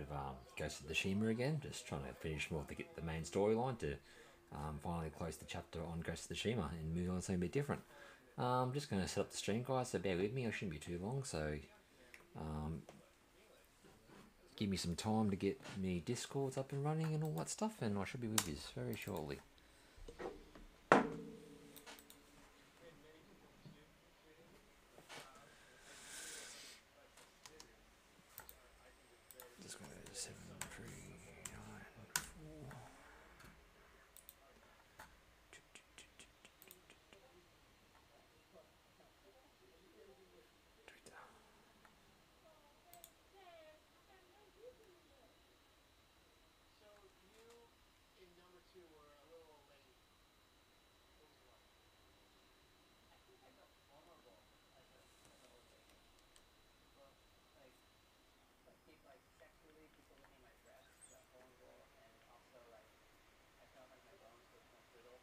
of um, Ghost of Tsushima again, just trying to finish more to get the main storyline to um, finally close the chapter on Ghost of Tsushima and move on to something a bit different. Um, I'm just going to set up the stream, guys, so bear with me. I shouldn't be too long, so um, give me some time to get me discords up and running and all that stuff, and I should be with you very shortly. Just going to go to seven, three, nine, four. Twitter. So you in number two were a little late. What was it like? I think I felt vulnerable as a as a whole thing. Well, like like people like sexually people looking at my dress felt vulnerable and also like I felt like my bones were more brittle.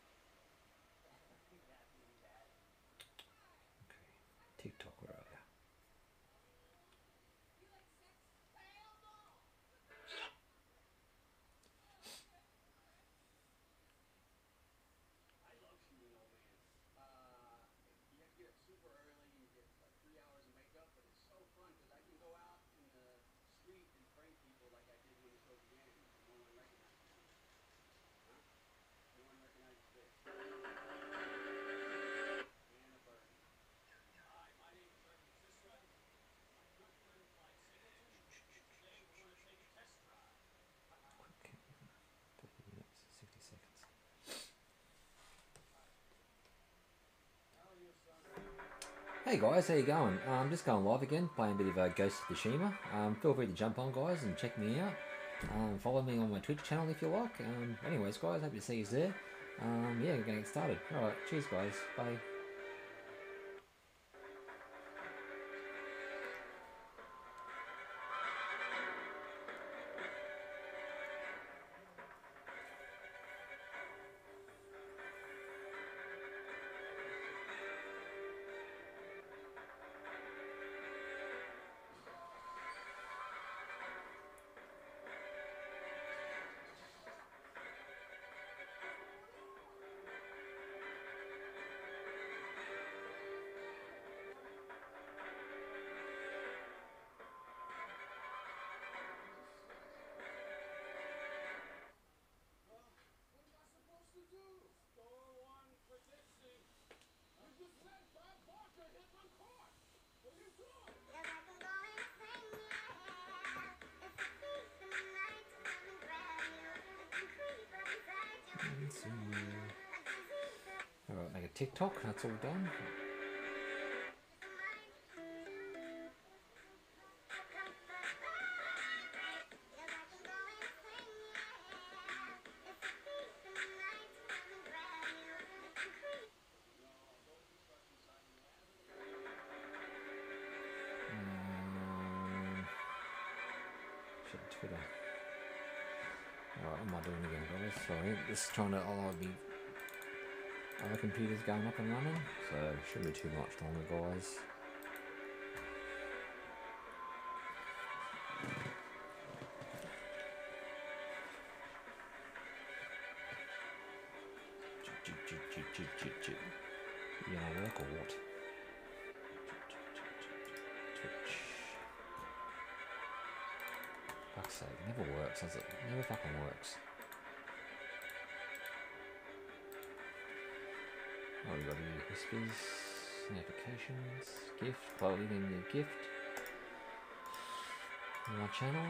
that really bad. Okay. TikTok, where are you? I love shooting old man. Uh, you have to get up super early. You get like three hours of makeup, but it's so fun because I can go out in the street and prank people like I did when the show began. and No one recognizes me. Huh? No one recognizes this. And a bird. Hi, my name is Ernie Sisra. My good friend Clyde Singleton. Today we're going to take a test drive. Quick. 30 minutes, 60 seconds. Hey guys, how you going? I'm just going live again, playing a bit of uh, Ghost of Tsushima. Um, feel free to jump on, guys, and check me out. Um, follow me on my Twitch channel if you like. Um, anyways, guys, hope to see you there. Um, yeah, we're going to get started. Alright, cheers, guys. Bye. TikTok, that's all done. Twitter. Alright, what am I doing again, guys? Sorry, this is trying to allow me other computers going up and running, so shouldn't be too much longer, guys. You gonna work or what? Twitch. Fuck's sake, never works, does it? It never fucking works. Whispers, notifications, gift, clothing in your gift. My channel.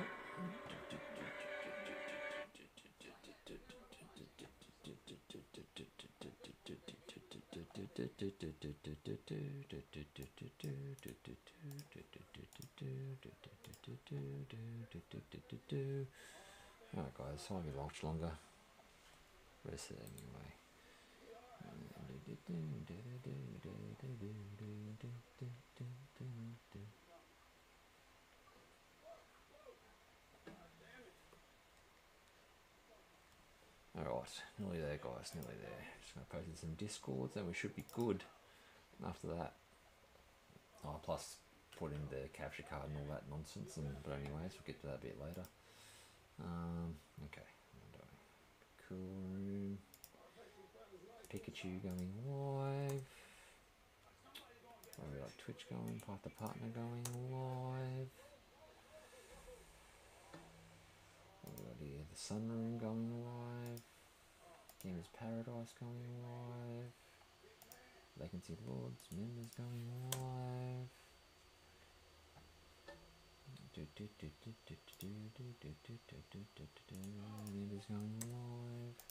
Alright guys, this might be much longer. Rest it anyway. Alright, nearly there guys, nearly there. Just gonna post in some discords and we should be good after that. Oh, plus put in the capture card and all that nonsense, and but anyways, we'll get to that a bit later. Um, okay. Cool room. Pikachu going live. Oh, we got Twitch going, Path the Partner going live. What we got here? The Sunroom going live. Gamers Paradise going live. Vacancy Lords members going live. Members going live.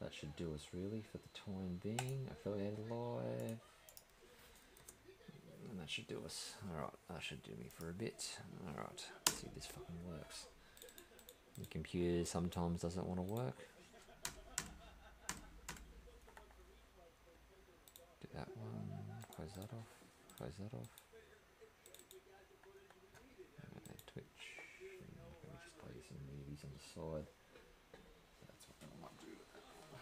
That should do us really for the time being. Affiliated live. And that should do us. Alright, that should do me for a bit. Alright, let's see if this fucking works. The computer sometimes doesn't want to work. Do that one. Close that off. Close that off. Uh, Twitch. And just play some movies on the side. That's what I might do. with that one.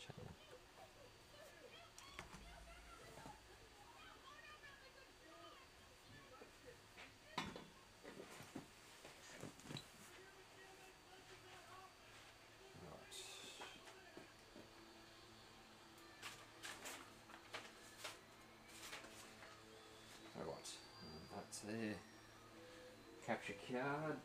Channel. Alright. Alright. Capture card.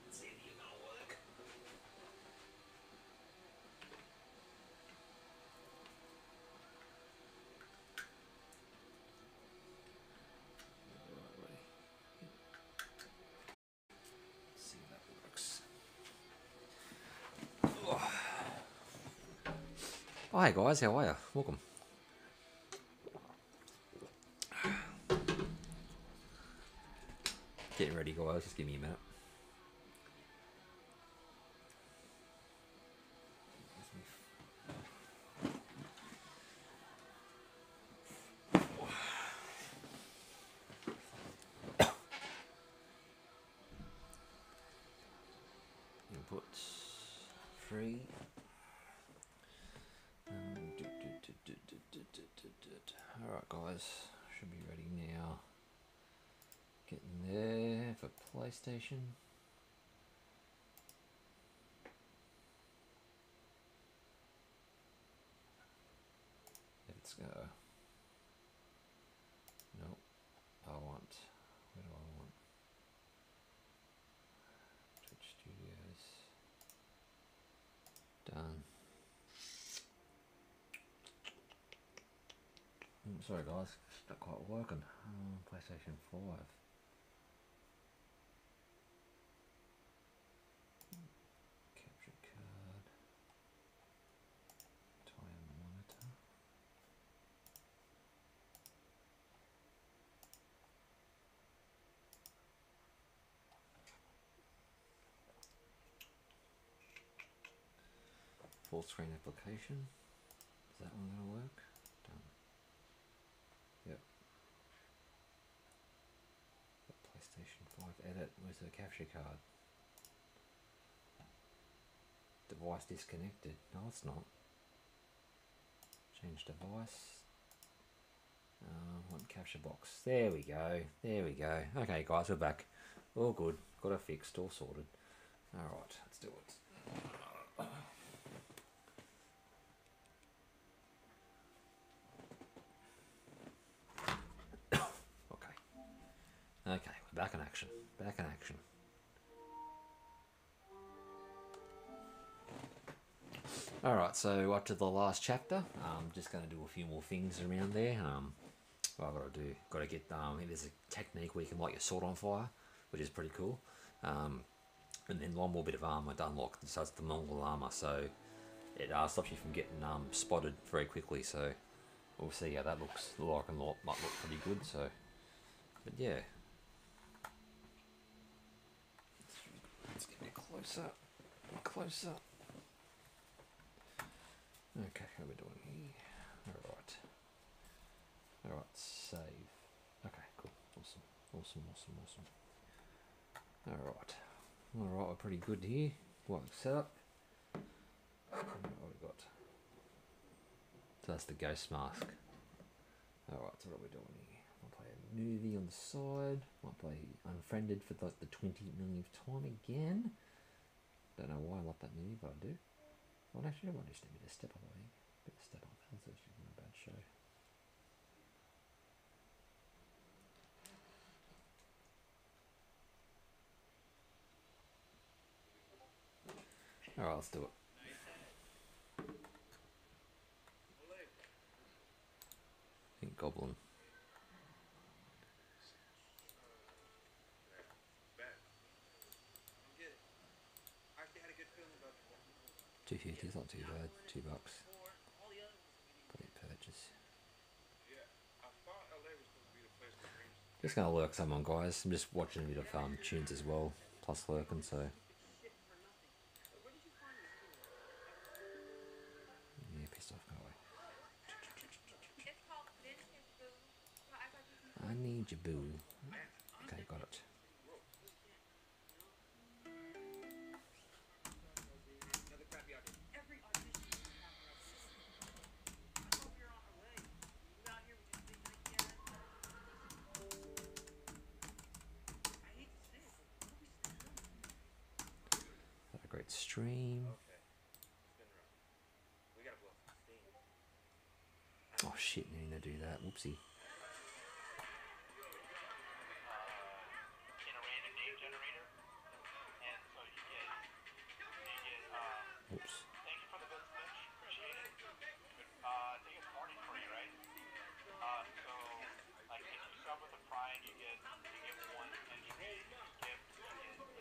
Hey guys, how are you? Welcome. Getting ready, guys. Just give me a minute. For PlayStation. Let's go. Nope. I want. Where do I want? Twitch Studios. Done. Mm, sorry guys, it's not quite working. Oh, PlayStation 5. Capture card. Tie on the monitor. Full screen application. Is that one going to work? Done. Yep. PlayStation 5 edit. Where's the capture card? Device disconnected. No, it's not. Change device. Uh, want capture box. There we go. There we go. Okay, guys, we're back. All good. Got it fixed. All sorted. All right, let's do it. Okay. Okay, we're back in action. Back in action. Alright, so up to the last chapter. I'm just going to do a few more things around there. Um, what I've got to do, got to get, um, there's a technique where you can light your sword on fire, which is pretty cool. Um, and then one more bit of armor to unlock, so it's the Mongol armor, so it uh, stops you from getting um, spotted very quickly. So we'll see how that looks. The Lycan lot might look pretty good. So, but yeah, let's get a bit closer, closer. Okay, how are we doing here? All right, all right, save. Okay, cool, awesome, awesome, awesome, awesome. All right. All right, we're pretty good here. What setup? What we got? So that's the ghost mask. All right, so what are we doing here? A movie on the side. Might play Unfriended for like the 20 millionth time again. Don't know why I love that movie, but I do. Well, actually, I might just need a step up, I think. bit of step up. That's actually not a bad show. Alright, let's do it. Think Goblin. Two fifty is not too bad. Two bucks. Probably purchase. Just gonna lurk some guys. I'm just watching a bit of um, tunes as well, plus lurking. So yeah, pissed off. Go away. I you need your boo.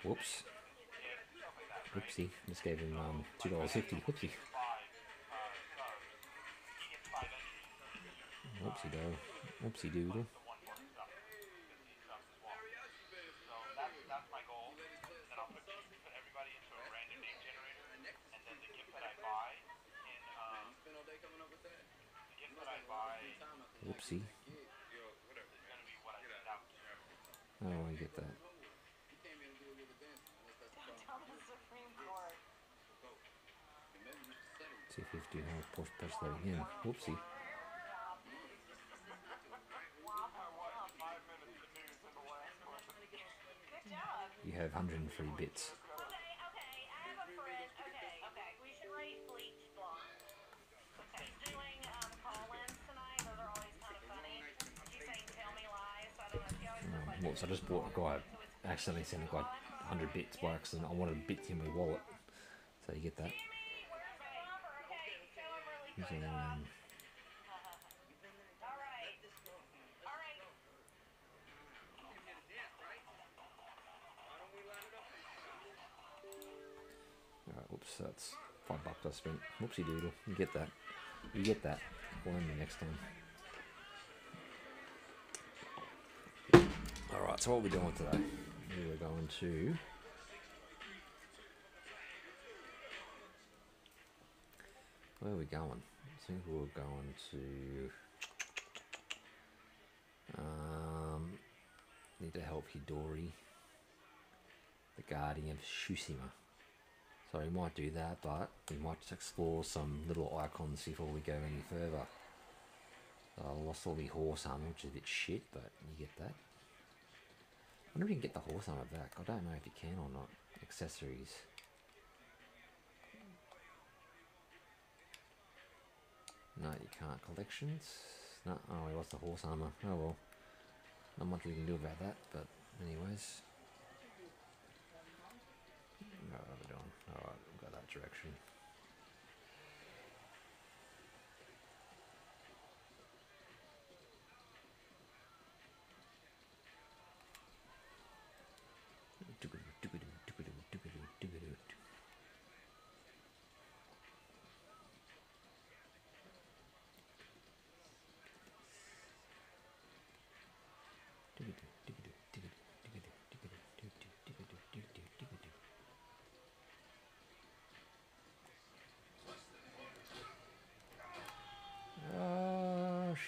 Whoops. Whoopsie. Just gave him um two dollars fifty. Whoopsie. Whoopsie do. Whoopsie doodle. The one for stuff, 15 subs as well. So that's that's my goal. Then I'll put, put everybody into a random name generator, and then the gift that I buy in um, You spend all day coming up with that? the gift that I buy is Time out there. Whoopsie. gonna be what I send out. Oh, I get that. You can't be able to do it with a dance unless that's the Tell problem. the Supreme Court. And maybe we should settle it. Two fifty. I'll push push that again. Whoopsie. Good job. You have hundred and three bits. Okay, okay, I have a friend. Okay, okay, we should rate bleach blonde. Okay, doing um, call-ins tonight. Those are always kind of funny. She's saying "tell me lies," so I don't know. Looks like. Whoops! I just bought a guy. Accidentally sent a guy hundred bits by accident. I wanted bits in my wallet, so you get that. Where's Whoops, that's five bucks I spent. Whoopsie doodle. You get that. You get that. Blame me next time. Alright, so what are we doing today? We are going to. Where are we going? I think we're going to. Um, need to help Hidori, the guardian of Tsushima. So we might do that, but we might just explore some little icons before we go any further. I lost all the horse armor, which is a bit shit, but you get that. I wonder if you can get the horse armor back. I don't know if you can or not. Accessories. No, you can't. Collections? No, oh, we lost the horse armor. Oh well. Not much we can do about that, but anyways. What are we doing? Alright, we'll go that direction.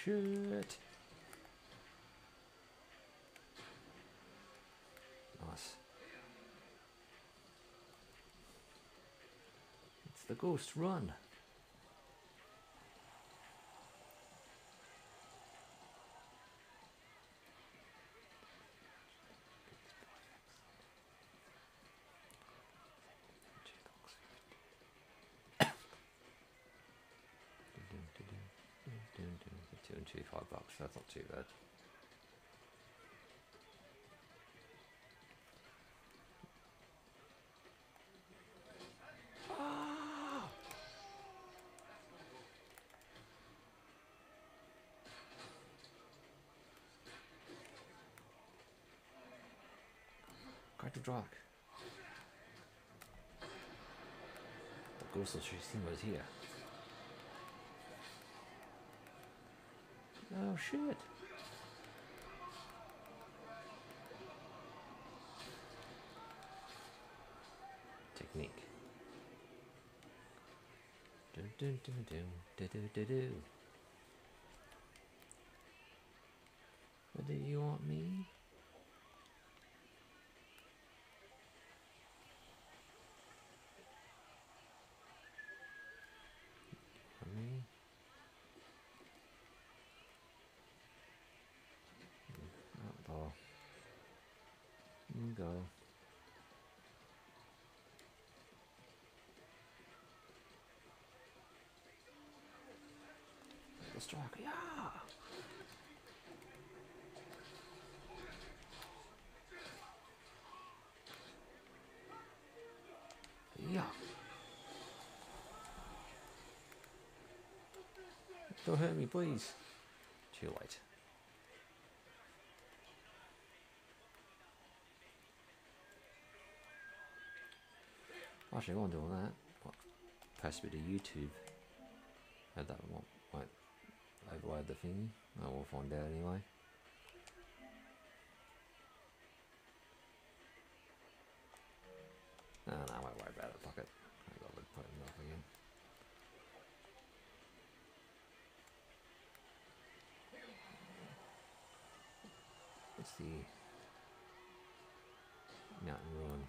Shit. Nice. It's the ghost run. Two and two, five bucks. That's too bad. A drag. The of Tsushima was here. Oh shit. Technique. Dun, dun, dun, dun, dun, dun, dun, dun. What do you want me? Want me? Outlaw. You go. The strike, yeah. Yeah. Don't hurt me, please. Too late. Actually, while I'm doing that, what, a bit of YouTube. Heard that one overload the thingy. Oh, we'll find out anyway. No, no, I won't worry about it. Fuck it. I got to put it off again. What's the mountain ruin?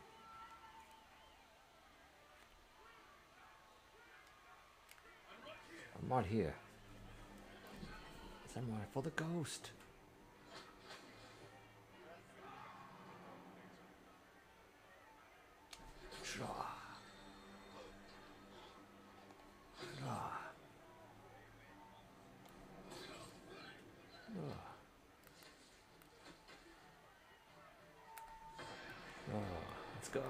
I'm right here. Samurai for the ghost. Draw. Draw. Draw. Oh, let's go.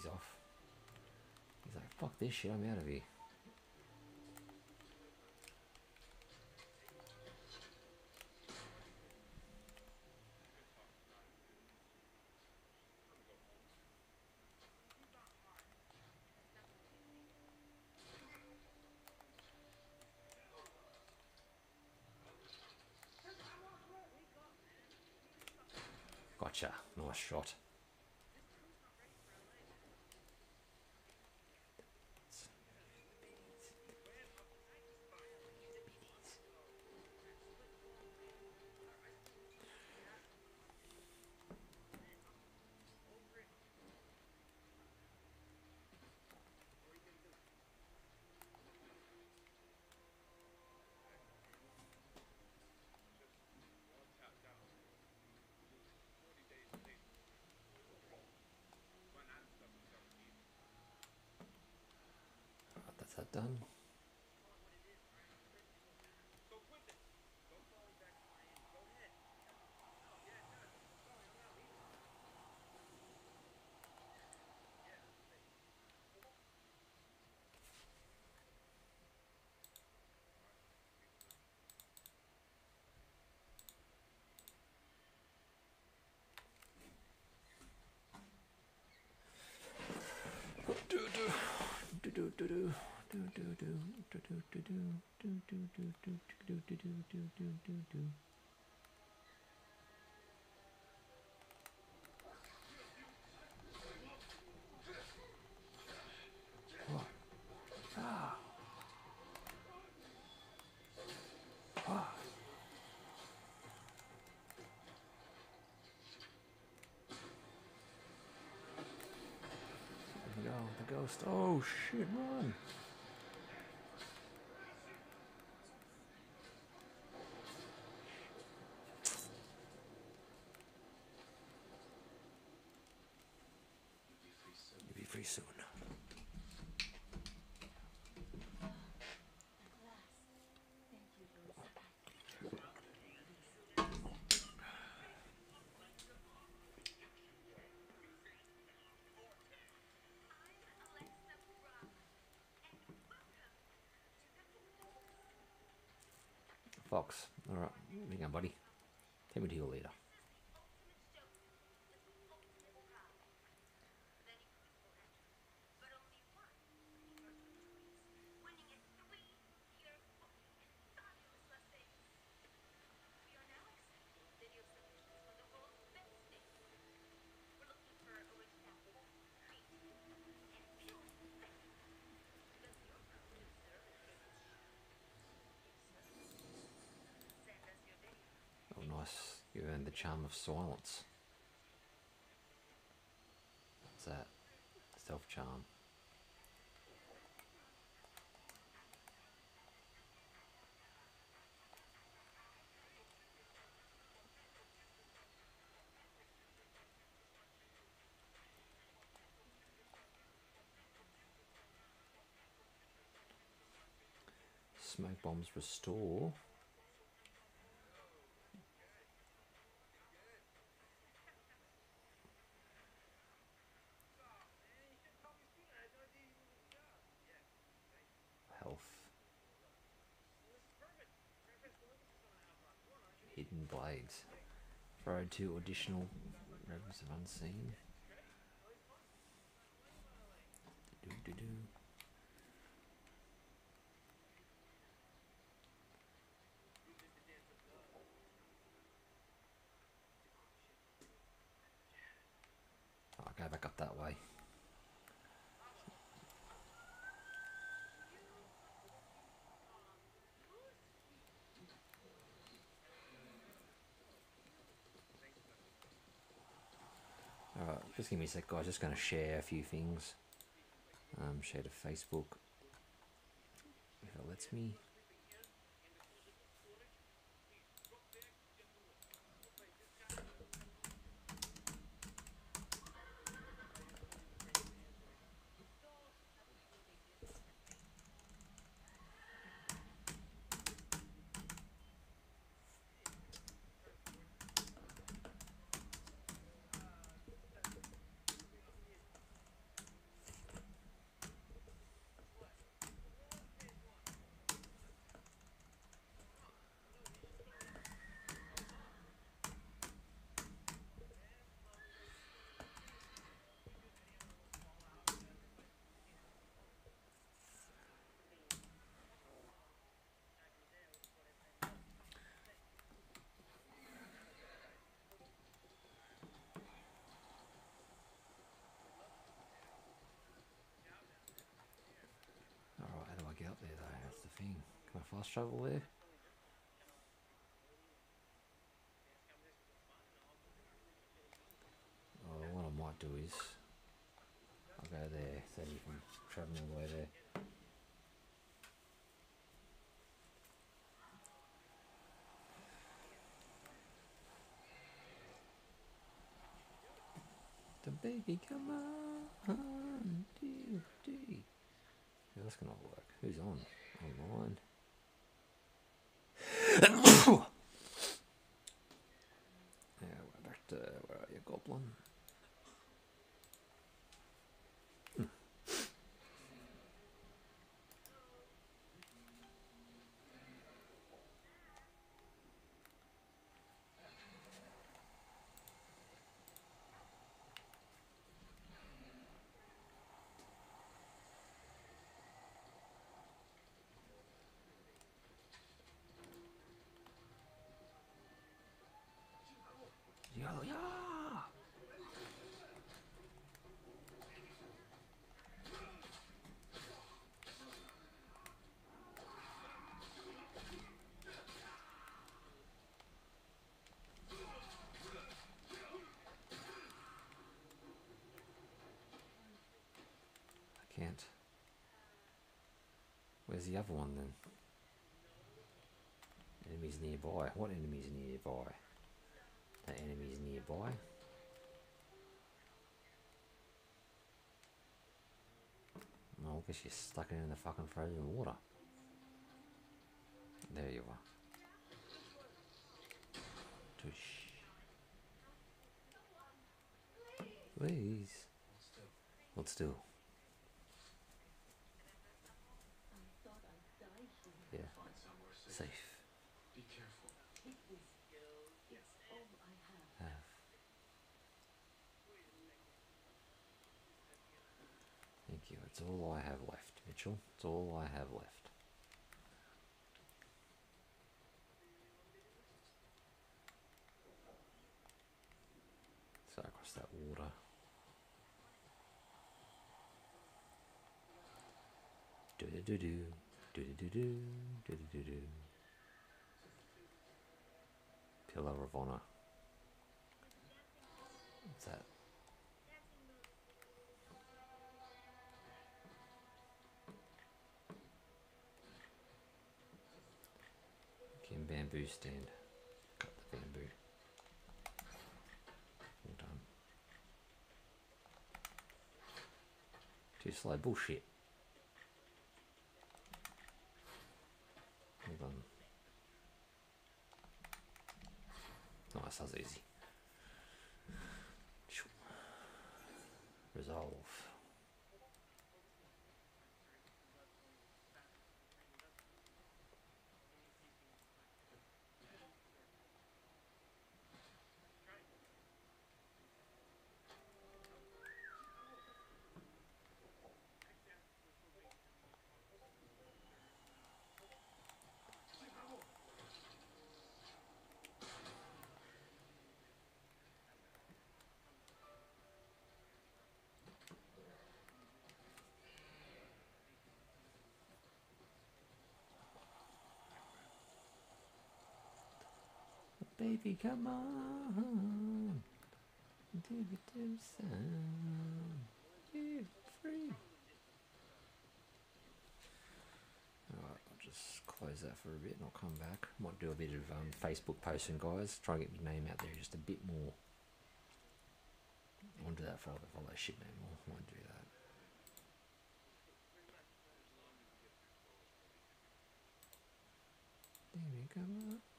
He's off. He's like, fuck this shit, I'm out of here. Gotcha. Nice shot. that done. do do do do do do do do do do do do do do do do do do do do. Ah. There we go, the ghost. Oh shit, run! Free soon. Fox, alright, hang on, buddy. Take me to your leader. Oh, nice. You earned the charm of silence. What's that? Self charm. Smoke bombs restore. Throw Road to additional realms of unseen. Do -do -do. Just give me a sec, guys. Just going to share a few things. Um, share to Facebook. If it lets me. Alright, how do I get up there though? That's the thing. Can I fast travel there? Oh, what I might do is I'll go there so you can travel all the way there. The baby come on, do, do. Yeah, that's gonna work. Who's on? Online and Where's the other one then? Enemies nearby. What enemies nearby? The enemies nearby. Oh, I guess you're stuck in the fucking frozen water. There you are. Tush. Please. Hold still. Yeah. Safe. Be careful. Have. Thank you. It's all I have left, Mitchell. It's all I have left. So across that water. Do do do do do do do do do do do. Pillar of honor. What's that? Stand. Cut the bamboo. All done. Too slow. Bullshit. Hold on. Nice, that was easy. Shoo. Resolve. Baby, come on. Do it to sound. You free. Alright, I'll just close that for a bit and I'll come back. Might do a bit of um, Facebook posting, guys. Try and get my name out there just a bit more. I won't do that for all the follow shit no. I won't do that. Baby, come on.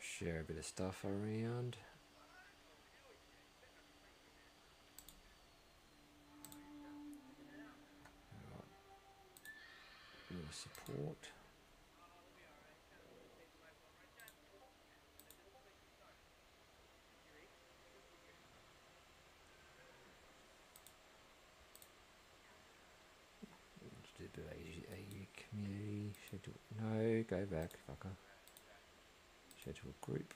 Share a bit of stuff around. Right. Support. Let's do a bit of AU, AU community. Schedule. Go back, fucker. Schedule group.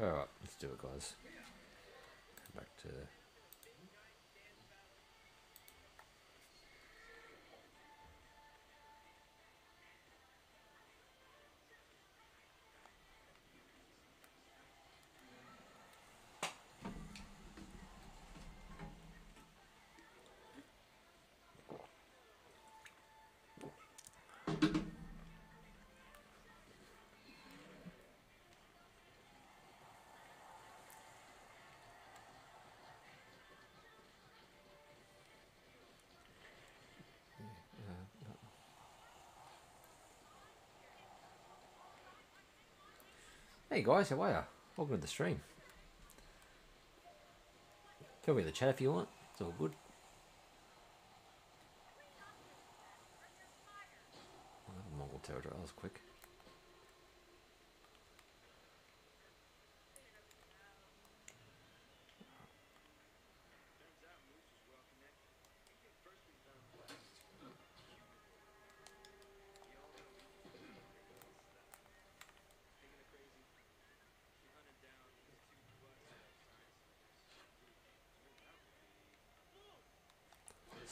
Alright, let's do it, guys. Come back to. Hey guys, how are ya? Welcome to the stream. Feel free the chat if you want. It's all good. Mongol territory. That was quick.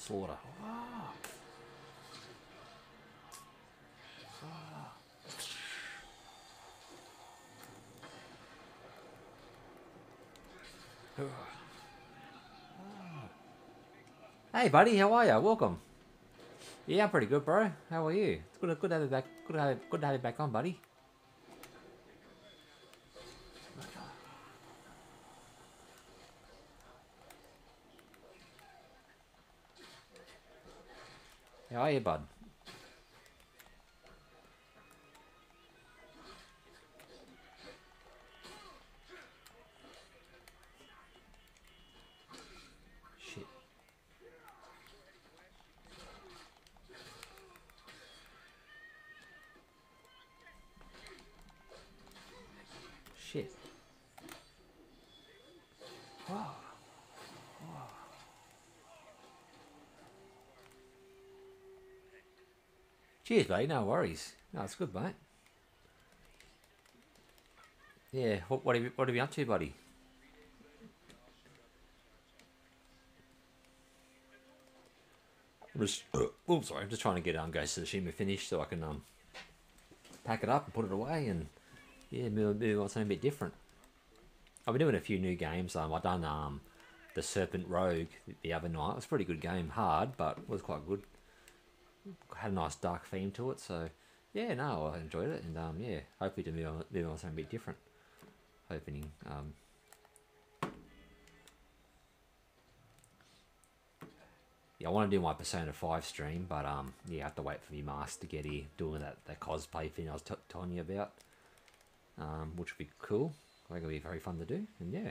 Slaughter. Hey, buddy, how are you? Welcome. Yeah, I'm pretty good, bro. How are you? It's good, good to have you back. Good to have, good to have you back on, buddy. How bud? Cheers, mate. No worries. No, it's good, mate. Yeah. What, what, have you, what have you up to, buddy? I'm just, oh, sorry. I'm just trying to get um, Ghost of Tsushima finished so I can um, pack it up and put it away and yeah, move, move on something a bit different. I've been doing a few new games. Um, I've done um, the Serpent Rogue the other night. It was a pretty good game. Hard, but it was quite good had a nice dark theme to it. So yeah, no, I enjoyed it, and um, yeah, hopefully to move on, move on something a bit different. Opening. um, yeah, I want to do my Persona Five stream, but um, yeah, I have to wait for the mask to get here, doing that that cosplay thing I was telling you about, um, which would be cool. I think it'll be very fun to do, and yeah.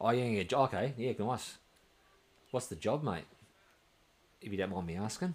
Oh yeah, yeah. jo- Okay, yeah, nice. What's the job, mate? If you don't mind me asking.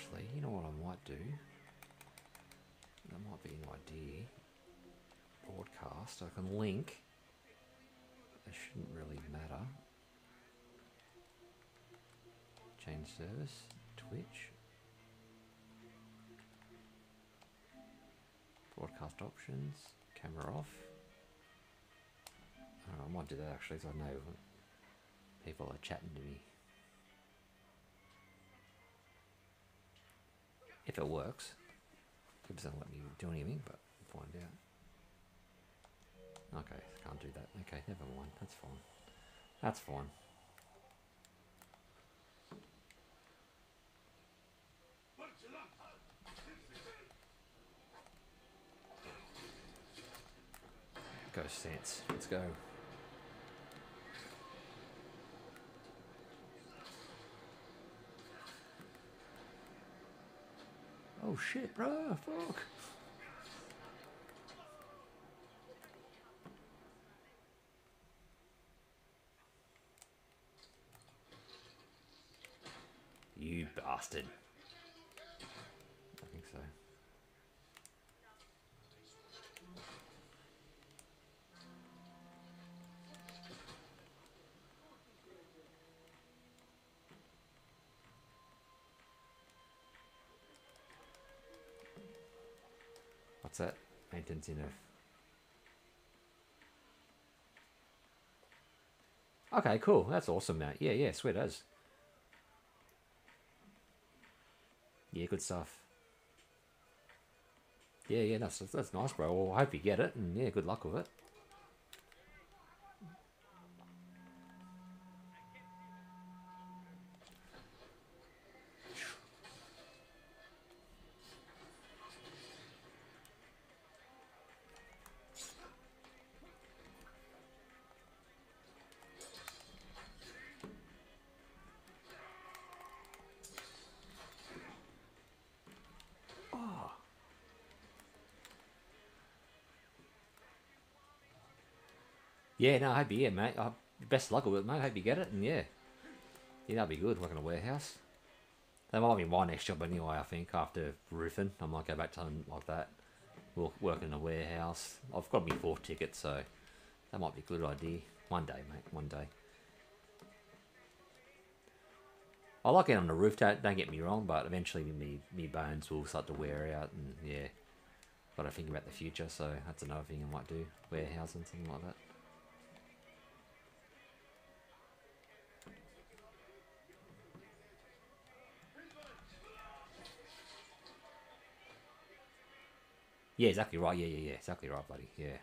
Actually, you know what I might do? That might be an idea. Broadcast. I can link. It shouldn't really matter. Change service. Twitch. Broadcast options. Camera off. Oh, I might do that actually, so I know people are chatting to me. If it works. It doesn't let me do anything, but we'll find out. Okay, can't do that. Okay, never mind. That's fine. That's fine. Go stance. Let's go. Oh shit, bro! Fuck. You bastard. What's that? Maintenance in a. Okay, cool. That's awesome, mate. Yeah, yeah, sweet as. Yeah, good stuff. Yeah, yeah, that's that's nice, bro. Well, I hope you get it, and yeah, good luck with it. Yeah, no, I hope you yeah, mate. Uh, best luck with it, mate. I hope you get it, and yeah, yeah, that'd be good. Working a warehouse. That might be my next job anyway. I think after roofing, I might go back to something like that. We'll work in a warehouse. I've got my fourth ticket, so that might be a good idea. One day, mate. One day. I like it on the roof. Don't, don't get me wrong, but eventually me me bones will start to wear out, and yeah, got to think about the future. So that's another thing I might do. Warehouse and something like that. Yeah, exactly right. Yeah, yeah, yeah. Exactly right, buddy. Yeah.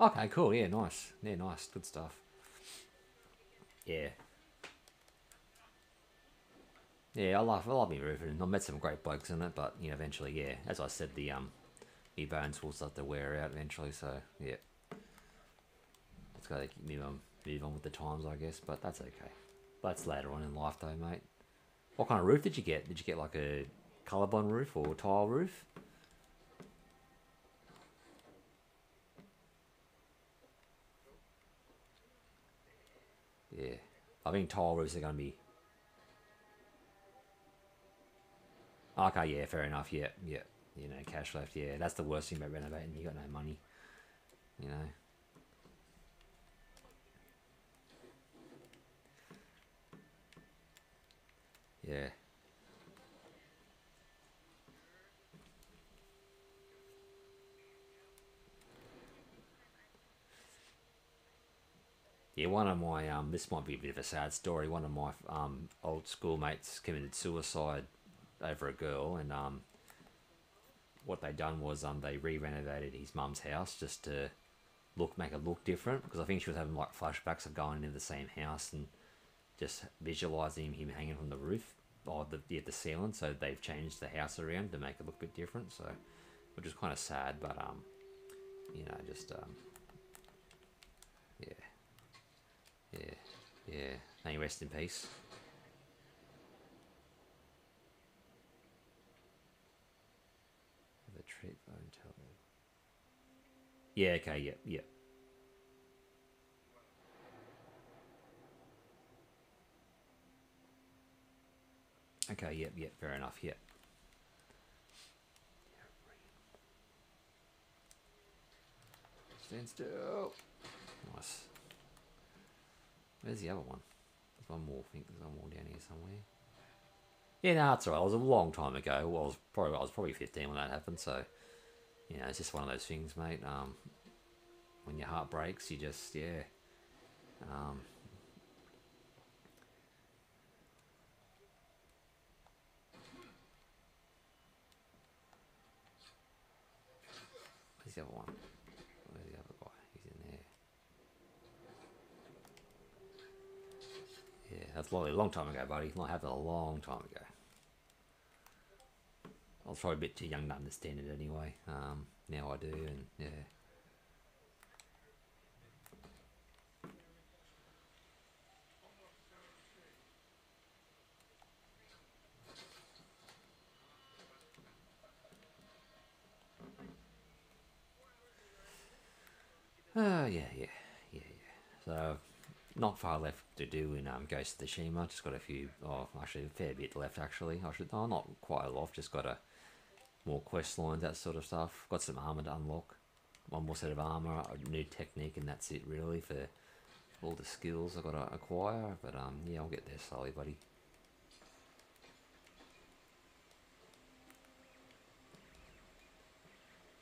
Okay, cool. Yeah, nice. Yeah, nice. Good stuff. Yeah. Yeah, I love I love me roofing. I met some great blokes in it, but you know, eventually, yeah, as I said, the um, my bones will start to wear out eventually. So yeah, it's got to move on, move on with the times, I guess. But that's okay. That's later on in life, though, mate. What kind of roof did you get? Did you get like a colorbond roof or tile roof? Yeah, I think tile roofs are going to be Okay, yeah, fair enough. Yeah, yeah. You know, cash left. Yeah, that's the worst thing about renovating. You got no money. You know. Yeah. Yeah, one of my um, this might be a bit of a sad story. One of my um old schoolmates committed suicide over a girl, and um, what they done was um, they re-renovated his mum's house just to look make it look different because I think she was having like flashbacks of going into the same house and just visualizing him hanging from the roof or the yeah, the ceiling. So they've changed the house around to make it look a bit different. So which is kind of sad, but um, you know, just um, yeah, yeah, yeah. May you rest in peace. Treat bone Yeah, okay, yeah, yeah. Okay, yep, yep, fair enough, yep. Stand still. Nice. Where's the other one? There's one more. I think there's one more down here somewhere. Yeah, no, that's alright. It was a long time ago. Well, I was probably I was probably 15 when that happened. So, you know, it's just one of those things, mate. Um, when your heart breaks, you just yeah. Um, where's the other one? Where's the other guy? He's in there. Yeah, that's a long, time ago, buddy. Not happened a long time ago. I was probably a bit too young to understand it anyway. Um, now I do, and yeah. Oh yeah, yeah, yeah, yeah. So not far left to do in um, Ghost of Tsushima. Just got a few, oh, actually a fair bit left. Actually, I should, oh, not quite a lot. Just got a more quest lines, that sort of stuff. Got some armor to unlock. One more set of armor, a new technique, and that's it really for all the skills I've got to acquire. But um, yeah, I'll get there slowly, buddy.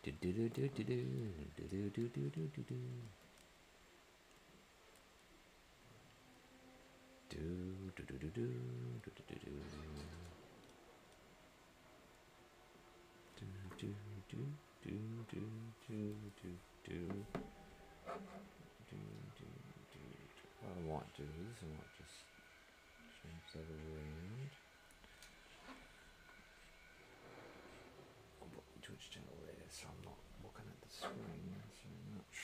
Do do do do do do do do do do do do do. Do do do do do do do do do do do do do do do do. Do do. What I might do is I might just change that around. I'll put the Twitch channel there so I'm not looking at the screen so much.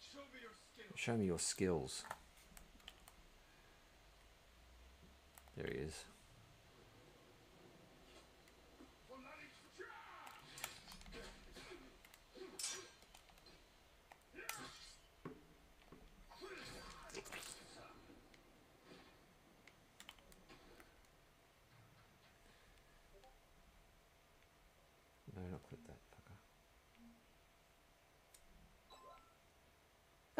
Show me your skills. Show me your skills. There he is. No, not quit that fucker.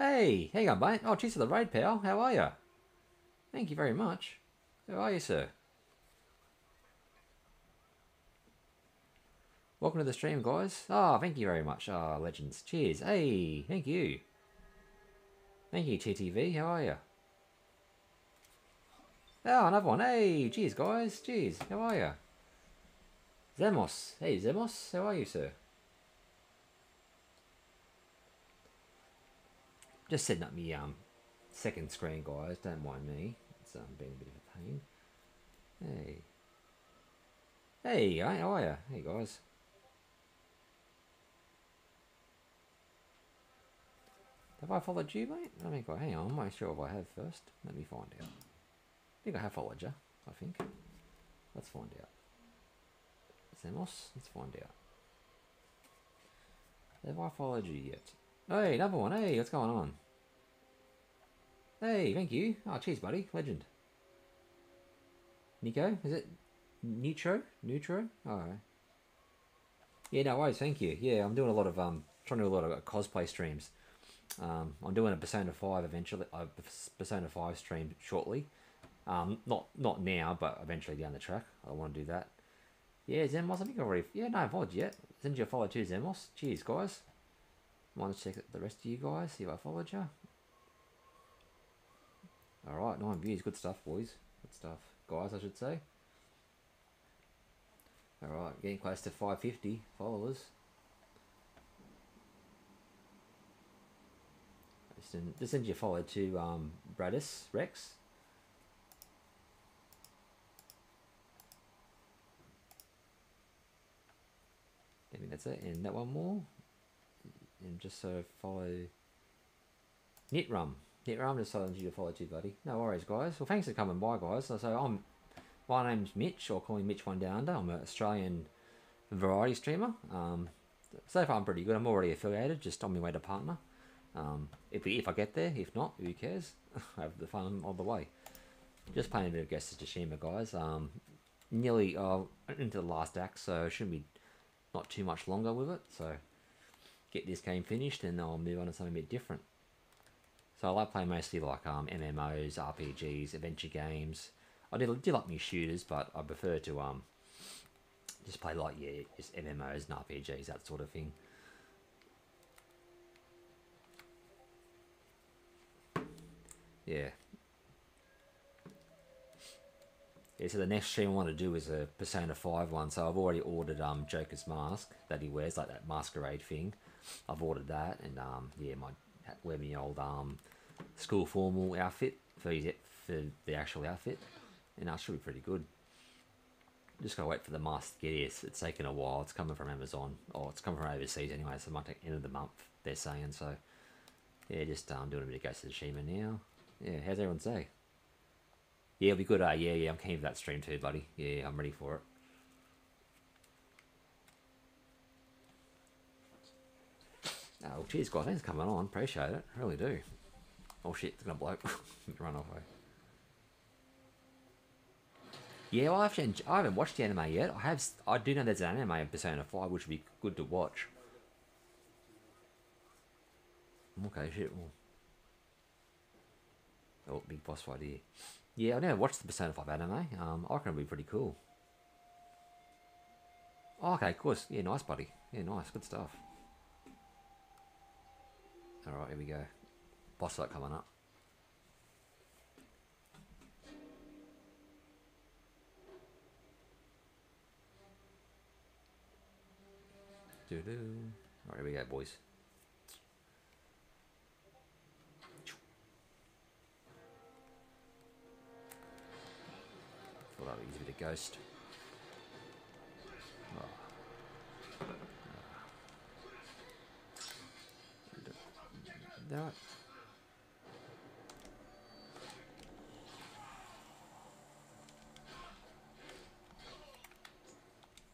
Hey, hang on, mate. Oh, cheers for the raid, pal. How are you? Thank you very much. How are you, sir? Welcome to the stream, guys. Oh, thank you very much. Oh, legends. Cheers. Hey, thank you. Thank you, TTV. How are you? Oh, ah, another one. Hey, cheers, guys. Cheers. How are you? Zemos. Hey, Zemos. How are you, sir? Just setting up me um second screen, guys. Don't mind me. It's um, being a bit of a pain. Hey. Hey, how are you? Hey, guys. Have I followed you, mate? I think I hang on. I'm not sure if I have first. Let me find out. I think I have followed you. I think. Let's find out. Zemos? Let's find out. Have I followed you yet? Hey, another one. Hey, what's going on? Hey, thank you. Oh, cheers, buddy. Legend. Nico, is it Nitro? Nitro? Alright. Yeah, no worries. Thank you. Yeah, I'm doing a lot of um, trying to do a lot of cosplay streams. Um, I'm doing a Persona Five eventually. A Persona Five stream shortly. Um, not not now, but eventually down the track. I want to do that. Yeah, Zemos, I think I've already. Yeah, no, you yet. Send you a follow too, Zemos. Cheers, guys. Want to check the rest of you guys, see if I followed you. Alright, nine views. Good stuff, boys. Good stuff. Guys, I should say. Alright, getting close to 550 followers. Just send, you a follow to um, Bradis Rex. I think that's it. And that one more. And just so follow Nitrum. Nitrum just so you to follow too, buddy. No worries, guys. Well, thanks for coming by, guys. So I'm my name's Mitch, or call me Mitch One Down Under. I'm an Australian variety streamer. Um, so far, I'm pretty good. I'm already affiliated, just on my way to partner. Um, if if I get there, if not, who cares? I have the fun all the way. Just playing a bit of Ghost of Tsushima, guys. Um, nearly uh, into the last act, so shouldn't be not too much longer with it. So get this game finished and I'll move on to something a bit different. So I like playing mostly like um, MMOs, RPGs, adventure games. I do, did like me shooters, but I prefer to um just play like yeah, just MMOs and RPGs, that sort of thing. Yeah. Yeah, so the next stream I want to do is a Persona 5 one. So I've already ordered um Joker's mask that he wears, like that masquerade thing. I've ordered that, and um yeah, my wear my old um school formal outfit for for the actual outfit, and that should be pretty good. Just gotta wait for the mask to get here. It's, taken a while. It's coming from Amazon, or it's coming from overseas anyway. So it might take end of the month. They're saying so. Yeah, just um doing a bit of Ghost of Tsushima now. Yeah, how's everyone say? Yeah, it'll be good. Uh, yeah, yeah, I'm keen for that stream too, buddy. Yeah, I'm ready for it. Oh, cheers, guys. Thanks for coming on. Appreciate it. Really do. Oh shit, it's gonna blow. Run away. Yeah, well, I haven't, I haven't watched the anime yet. I have. I do know there's an anime of Persona 5, which would be good to watch. Okay, shit. Oh, big boss fight here. Yeah, I never watched the Persona 5 anime. Um, I reckon it'll be pretty cool. Oh, okay, of course. Yeah, nice, buddy. Yeah, nice. Good stuff. Alright, here we go. Boss fight coming up. Doo doo. Alright, here we go, boys. Thought use a bit of ghost. That.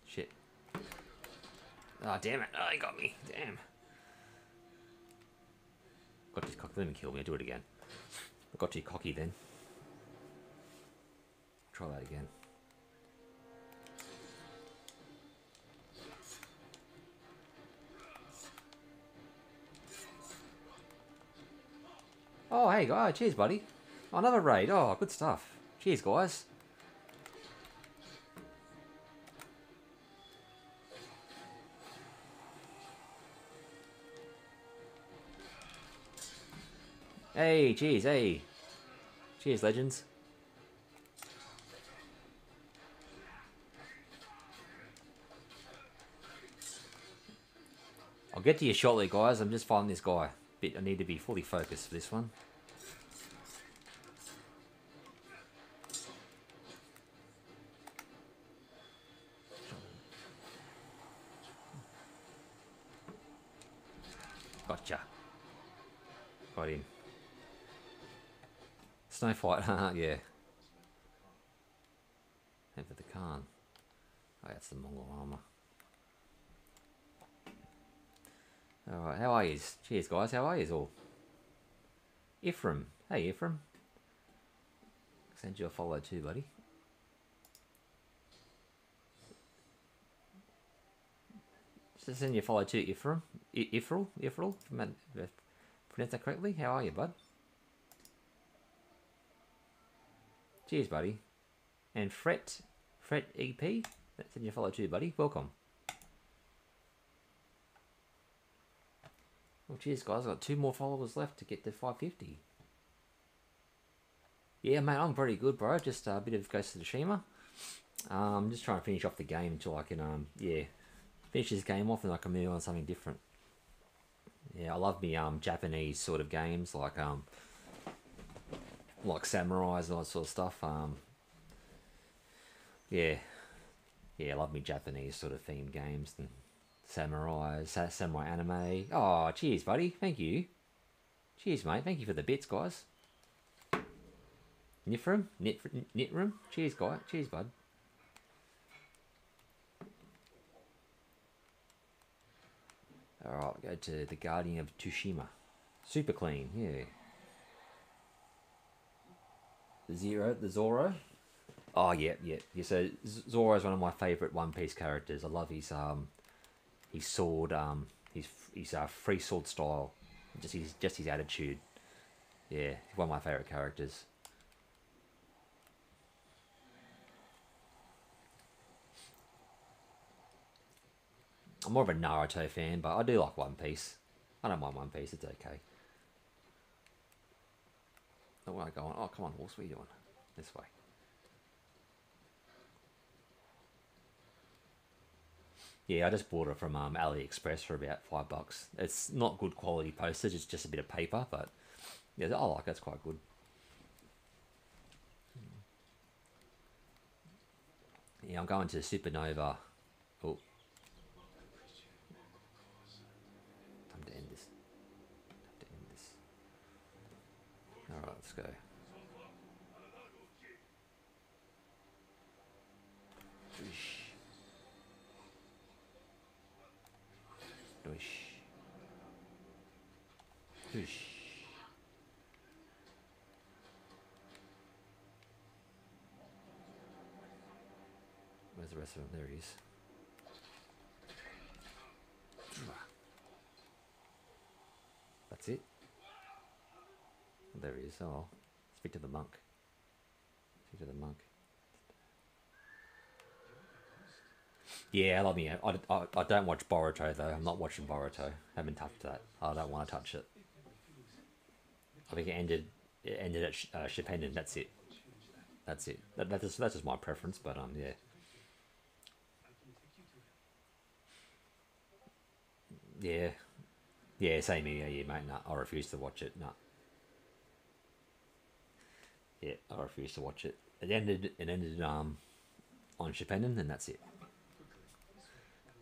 Shit. Oh, damn it. Oh, he got me. Damn. Got too cocky. Let me kill me. I'll do it again. I got too cocky then. Try that again. Oh, hey, guys. Cheers, buddy. Oh, another raid. Oh, good stuff. Cheers, guys. Hey, cheers, hey. Cheers, legends. I'll get to you shortly, guys. I'm just finding this guy. Bit, I need to be fully focused for this one. Gotcha. Got him. Snow fight, yeah. And for the Khan. Oh, that's the Mongol armor. Alright, how are you? Cheers, guys. How are you all? Ephraim. Hey, Ephraim. Send you a follow too, buddy. Just send you a follow too, Ephraim. I Ephraim? Ephraim? Pronounce that correctly? How are you, bud? Cheers, buddy. And Fret, Fret EP. Send you a follow too, buddy. Welcome. Well, cheers, guys. I've got two more followers left to get to 550. Yeah, mate, I'm pretty good, bro. Just a bit of Ghost of Tsushima. Um, I'm just trying to finish off the game until I can, um, yeah, finish this game off and I can move on to something different. Yeah, I love me um Japanese sort of games like um like samurais and all that sort of stuff. Um, yeah, yeah, I love me Japanese sort of themed games and samurai, samurai anime. Oh, cheers, buddy. Thank you. Cheers, mate. Thank you for the bits, guys. Knit, Nitroom? Cheers, guy. Cheers, bud. Alright, go to the Guardian of Tsushima. Super clean, yeah. The Zero, the Zoro. Oh yeah, yeah, yeah. So Zoro is one of my favorite One Piece characters. I love his um, his sword, um, his his uh, free sword style, just his just his attitude. Yeah, he's one of my favorite characters. I'm more of a Naruto fan, but I do like One Piece. I don't mind One Piece, it's okay. Oh, where I going? Oh, come on, horse, what are you doing? This way. Yeah, I just bought it from um, AliExpress for about five bucks. It's not good quality postage, it's just a bit of paper, but yeah, I like it, it's quite good. Yeah, I'm going to Supernova. Oh. Time to end this. Time to end this. Alright, let's go. Whoosh. Whoosh. Where's the rest of him? There he is. That's it. There he is. Oh, speak to the monk. Speak to the monk. Yeah, I love me. I, I, I don't watch Boruto though. I'm not watching Boruto. I haven't touched that. I don't want to touch it. I think it ended. It ended at Sh- uh, Shippuden. That's it. That's it. That, that's just, that's just my preference, but um, yeah. Yeah, yeah, same here, yeah, mate. No, I refuse to watch it. No. Yeah, I refuse to watch it. It ended. It ended um on Shippuden, and that's it.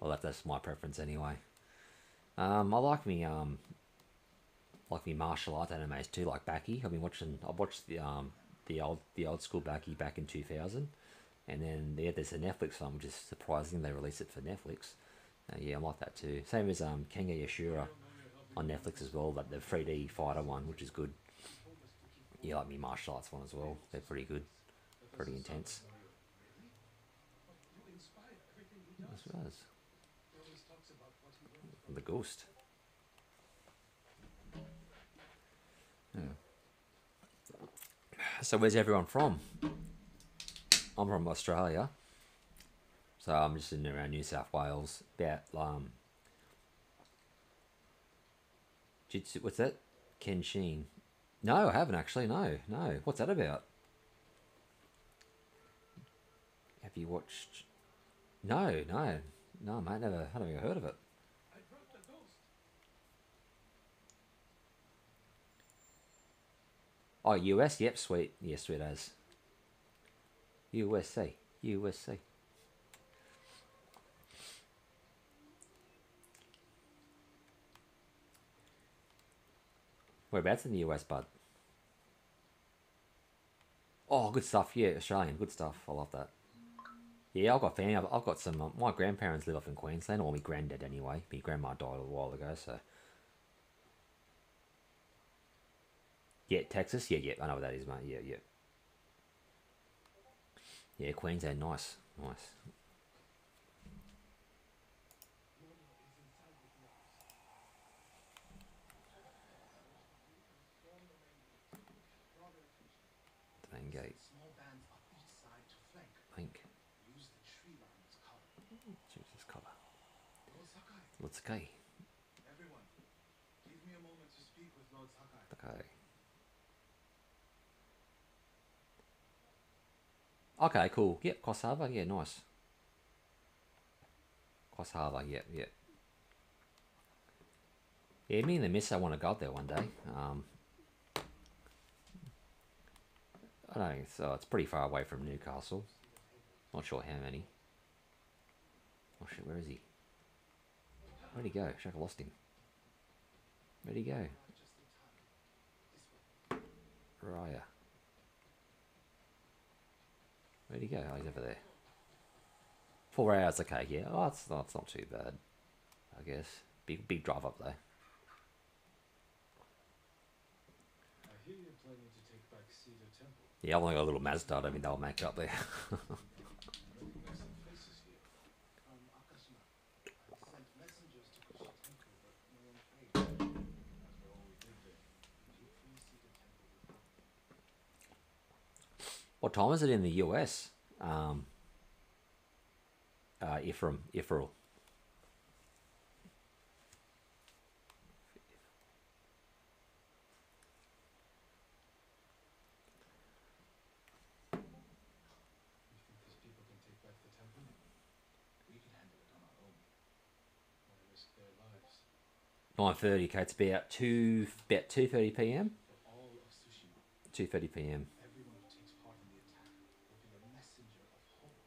Well, that, that's my preference anyway. Um, I like me um like me martial art animes too, like Baki. I've been watching. I watched the um the old the old school Baki back in two thousand, and then yeah, there's a Netflix one, which is surprising they released it for Netflix. Uh, yeah, I like that too. Same as um Kengan Ashura on Netflix as well, but the 3D fighter one, which is good. Yeah, like me martial arts one as well. They're pretty good, pretty intense. What it is. The ghost. Yeah. So where's everyone from? I'm from Australia. So I'm just in around New South Wales. About um Jitsu what's that? Kenshin. No, I haven't actually, no, no. What's that about? Have you watched No, no. No, mate, never I haven't even heard of it. Oh, US? Yep, sweet. Yes, sweet as. USA. USA. Whereabouts in the US, bud? Oh, good stuff. Yeah, Australian. Good stuff. I love that. Yeah, I've got family. I've, I've got some. Uh, my grandparents live off in Queensland, or my granddad anyway. My grandma died a while ago, so. Yeah, Texas. Yeah, yeah. I know what that is, mate. Yeah, yeah. Yeah, Queensland. Nice, nice. Main gate. Link. As cover. What's okay? everyone, give me a moment to speak with Lord Sakai. Okay. Okay, cool. Yep, Harbour. Yeah, nice. Harbour. Yep, yep. Yeah, me and the miss, I want to go up there one day. Um, I don't think so. It's pretty far away from Newcastle. Not sure how many. Oh shit, where is he? Where'd he go? Shaka lost him. Where'd he go? Raya. Where'd he go? Oh, he's over there. Four hours, okay, yeah. Oh, that's not, that's not too bad, I guess. Big, big drive up there. I hear you're planning to take back Cedar Temple. Yeah, I've only got a little Mazda. I don't think they'll make it up there. Recognize some faces here. From Akashima, I sent messengers What time is it in the US? Um, uh, Ephraim, Ephraim. Nine thirty. Okay, it's about two about two thirty p.m. Two thirty p.m. everyone who takes part in the attack will be a messenger of hope.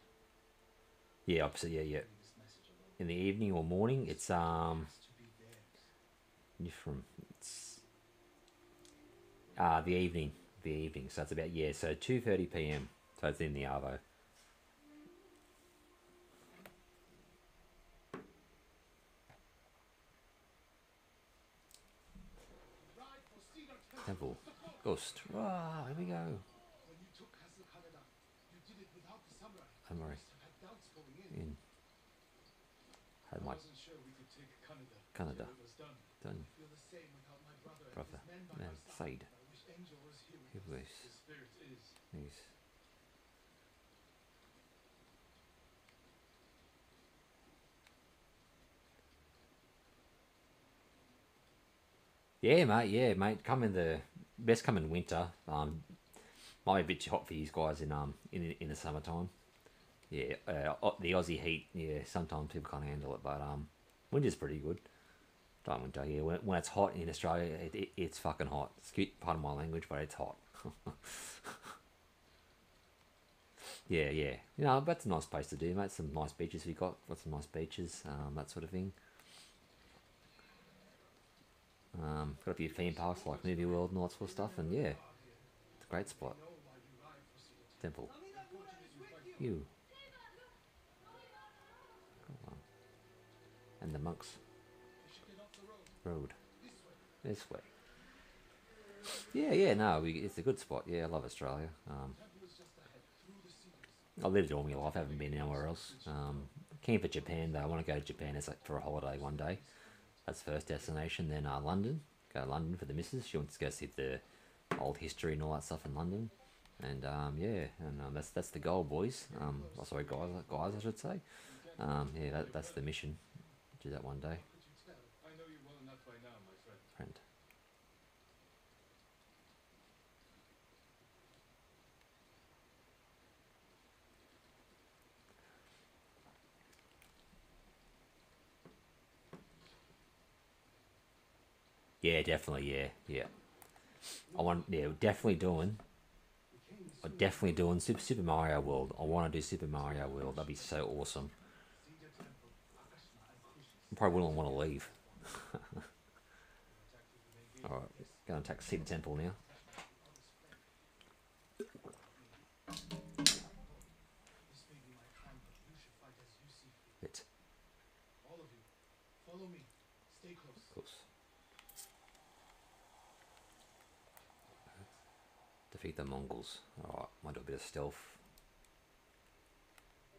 Yeah, obviously, Yeah, yeah. In the evening or morning, it's um. Ephraim. It's ah the evening. The evening. So it's about yeah. So two thirty p.m. So it's in the Arvo. Temple. Ghost. Ah, here we go. You in. My sure we could take Canada. Canada. Done. done. I feel the same without my brother, Brother. and his men by Man, my side. side. I wish Angel was here with Here us. was The spirit is. these. Yeah, mate. Yeah, mate. Come in the best. Come in winter. Um, might be a bit too hot for these guys in um in in the summertime. Yeah, uh, the Aussie heat. Yeah, sometimes people can't handle it, but um, winter's pretty good. Don't winter. Yeah, when, when it's hot in Australia, it, it, it's fucking hot. Excuse pardon my language, but it's hot. yeah, yeah. You know, that's a nice place to do, mate. Some nice beaches we got. Got some nice beaches. Um, that sort of thing. Um, got a few theme parks like Movie World and all that sort of stuff, and yeah, it's a great spot. Temple. You. Come on. And the monks road. This way. Yeah, yeah, no, we, it's a good spot. Yeah, I love Australia. Um. I lived all my life. Haven't been anywhere else. Um, for Japan though. I want to go to Japan as like for a holiday one day. That's first destination. Then uh, London. Go to London for the missus. She wants to go see the old history and all that stuff in London. And um, yeah, and um, that's that's the goal, boys. Um, oh, sorry, guys, guys, I should say. Um, yeah, that, that's the mission. Do that one day, well now. Yeah, definitely. Yeah, yeah. I want. Yeah, definitely doing. I'm definitely doing Super Super Mario World. I want to do Super Mario World. That'd be so awesome. I probably wouldn't want to leave. All right, go and attack the Temple now. See fit. All of you, follow me. Stay close. course. Defeat the Mongols. All right, might do a bit of stealth,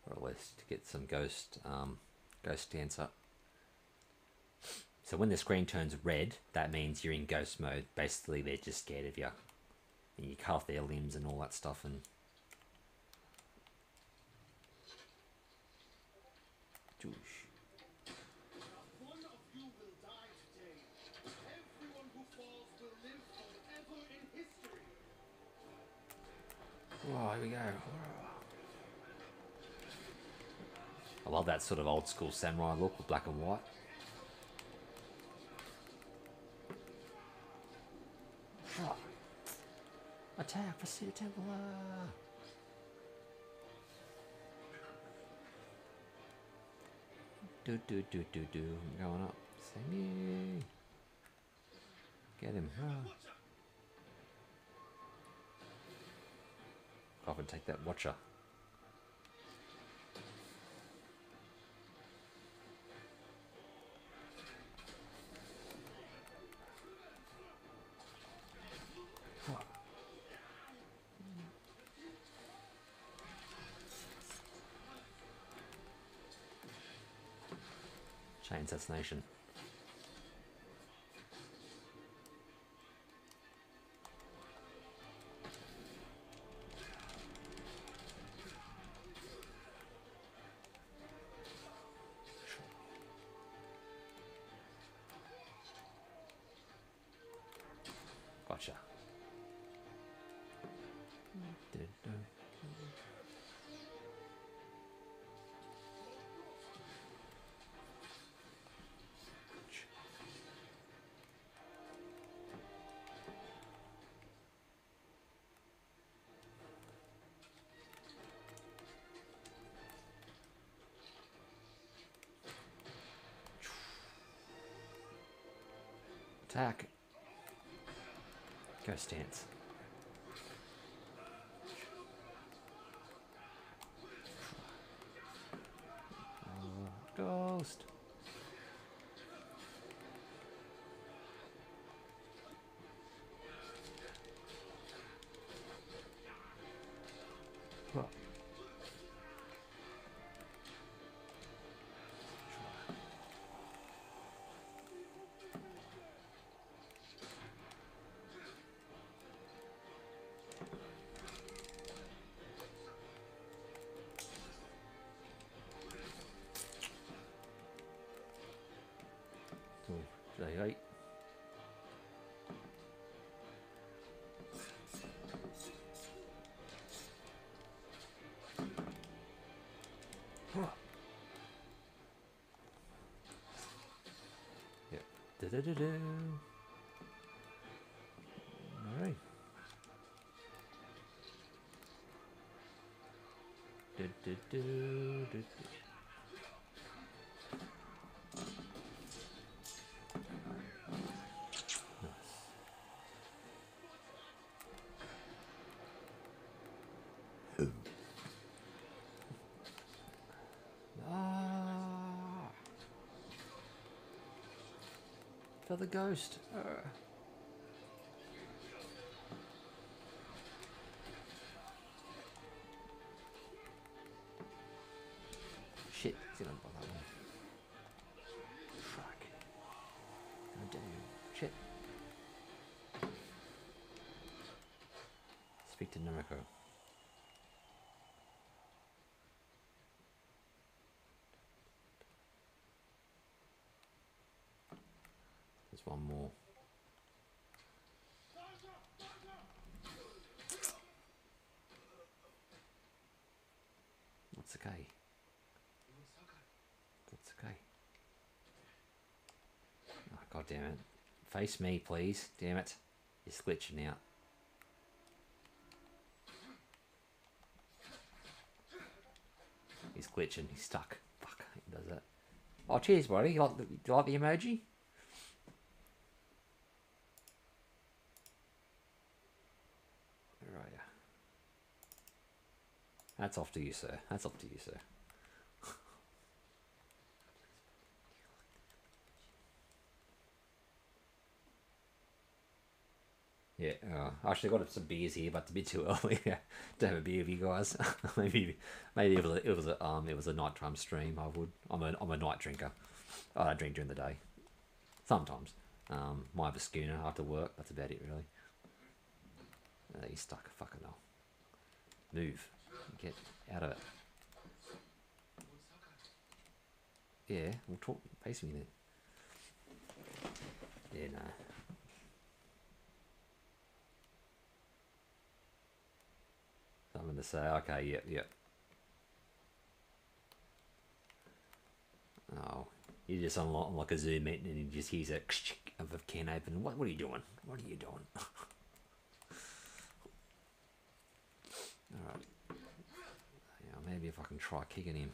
or at least to get some ghost um, ghost stance up. So when the screen turns red, that means you're in ghost mode. Basically, they're just scared of you, and you cut off their limbs and all that stuff. And Douche. One of you will die today. Everyone who falls will live forever in history. Oh, here we go. I love that sort of old school samurai look with black and white. Attack for Cedar Temple. ah. Do do do do do. I'm going up. Get him. Ah. Go up and take that watcher. Assassination. Attack. Go stance. Uh, ghost. Oh, say right. Yep. Da-da-da-da. Alright. For the ghost. Uh. Shit, it's gonna bother me. Fuck. I do. Shit. Speak to Namiko. One more. That's okay. That's okay. Oh, God damn it. Face me, please. Damn it. He's glitching out. He's glitching. He's stuck. Fuck. He does that. Oh, cheers, buddy. You like the, you like the emoji? Where are you? That's off to you, sir. That's off to you, sir. Yeah, uh, actually got some beers here, but it's a bit too early to have a beer with you guys. maybe, maybe it was a, it was a um it was a nighttime stream. I would. I'm a I'm a night drinker. I don't drink during the day. Sometimes. Um, might have a schooner after work. That's about it, really. Uh, stuck. Fucking hell. Move. Get out of it. Yeah, we'll talk. Face me then. Yeah, no. Something to say. Okay, yep, yep. Oh, you just unlock like a Zoom meeting and you just hears a of a can open. What, what are you doing? What are you doing? Alright. Yeah, maybe if I can try kicking him.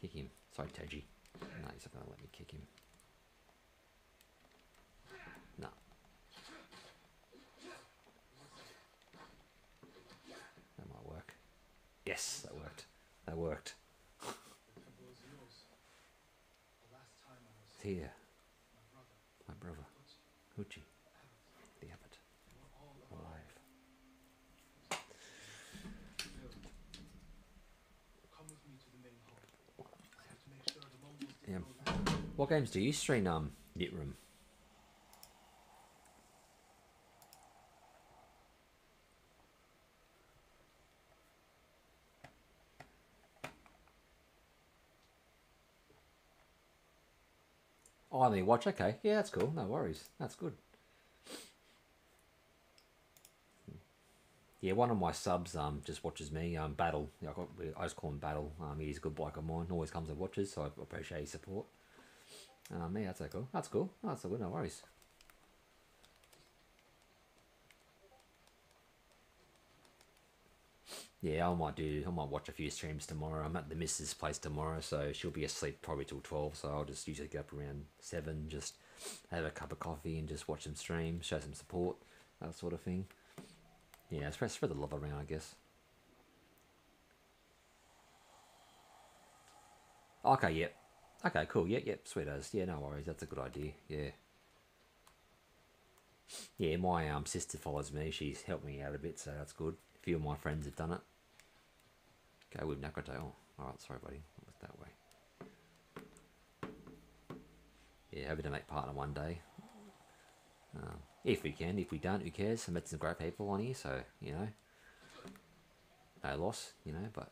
Kick him. Sorry, Teji. No, he's not going to let me kick him. No. That might work. Yes, that worked. That worked. The trouble is yours. The last time I was Here, my brother, my brother, Gucci, Huchi, the abbot, were all alive. Bill, come with me to the main hall. I have to make sure the Mongols didn't Yeah. go down. What games do you stream, um, Knit Room? Oh, I mean, watch. Okay, yeah, that's cool. No worries. That's good. Yeah, one of my subs um just watches me um battle. I, got, I just call him battle. Um, he's a good bloke of mine. Always comes and watches, so I appreciate his support. Um, yeah, that's so cool. That's cool. Oh, that's good. No worries. Yeah, I might do. I might watch a few streams tomorrow. I'm at the missus' place tomorrow, so she'll be asleep probably till twelve. So I'll just usually get up around seven, just have a cup of coffee and just watch some streams, show some support, that sort of thing. Yeah, spread spread the love around, I guess. Okay, yep. Okay, cool. Yep, yep. Sweet as. Yeah, no worries. That's a good idea. Yeah. Yeah, my um sister follows me. She's helped me out a bit, so that's good. A few of my friends have done it. Go with Nakradale. Alright, sorry buddy. That way. Yeah, hoping to make partner one day. Um, if we can, if we don't, who cares? I met some great people on here, so, you know. No loss, you know, but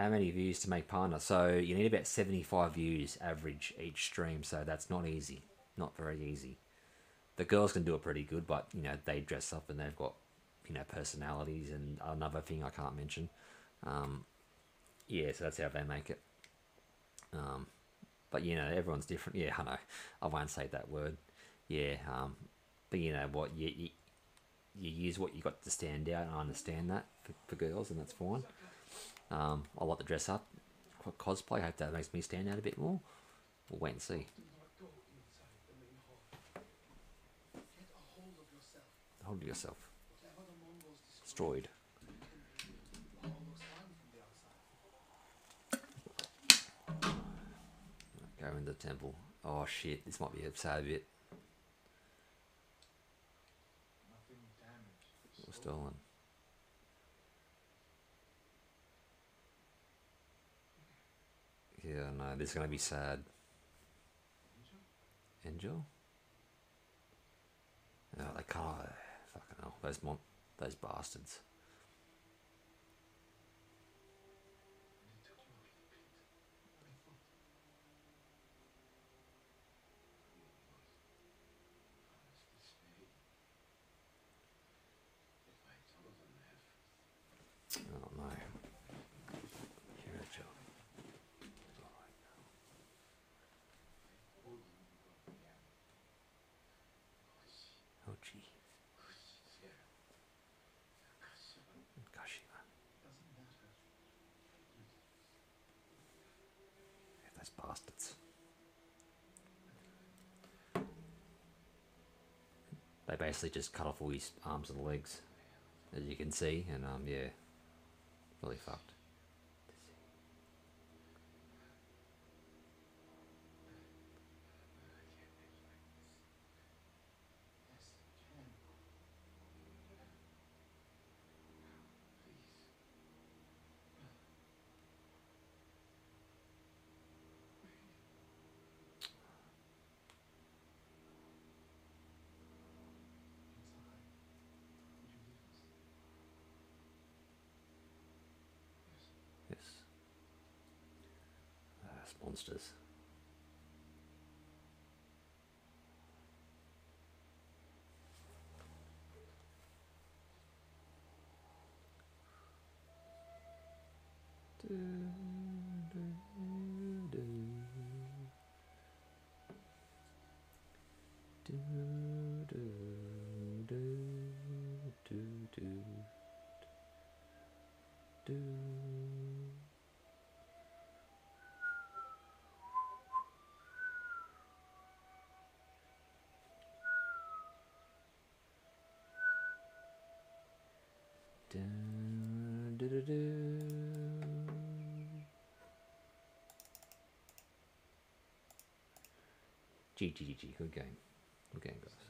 how many views to make partner? So you need about 75 views average each stream, so that's not easy. Not very easy. The girls can do it pretty good, but you know, they dress up and they've got, you know, personalities and another thing I can't mention. Um, yeah, so that's how they make it. Um, but you know, everyone's different. Yeah, I know. I won't say that word. Yeah, um, but you know what? You, you you use what you got to stand out. I understand that for, for girls, and that's fine. Um, I like the dress up, co- cosplay. I hope that makes me stand out a bit more. We'll wait and see. Hold of yourself. Destroyed. Go in the temple. Oh shit! This might be a sad bit. Damaged. Or stolen. Yeah, uh, no, this is gonna be sad. Enjo? Oh, they can't. Fucking hell, those mon- those bastards. And he took you out of the pit. I thought. Honestly, Spade. If I told them everything. Oh no. Here, Enjo. Alright. Oh gee. Kashima. Doesn't matter. Yeah, those bastards. They basically just cut off all his arms and legs, as you can see, and um, yeah, really fucked. Yes, you can. Please. Inside. Would you leave us? Yes. Yes. Monsters. G G G. Good game. Good game, guys.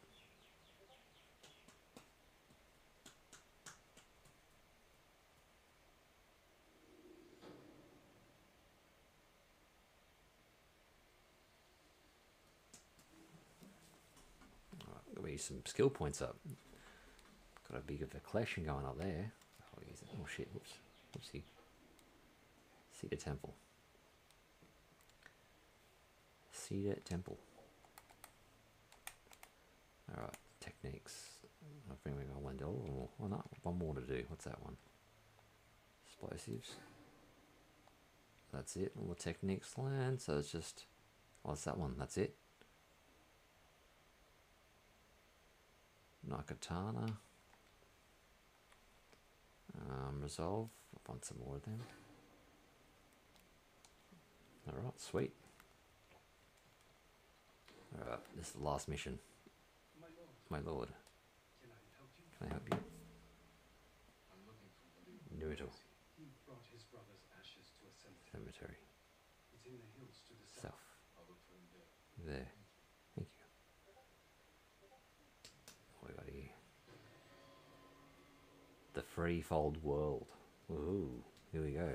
some skill points up. Got a big of a collection going up there. Oh, oh shit! Whoops. Whoopsie. Cedar Temple. Cedar Temple. Alright, techniques. I think we got one door or oh, no, one more to do. What's that one? Explosives. That's it. All the techniques land, so it's just oh it's that one, that's it. Nakatana. Um, resolve. I want some more of them. Alright, sweet. Alright, this is the last mission. My lord, can I help you? I help you? For Baloo. Nuital He brought his brother's ashes to a cemetery. Cemetery. It's in the hills to the south. South. I'll look for him there. There. Thank you. What we got here? The Freefold World. Ooh, here we go.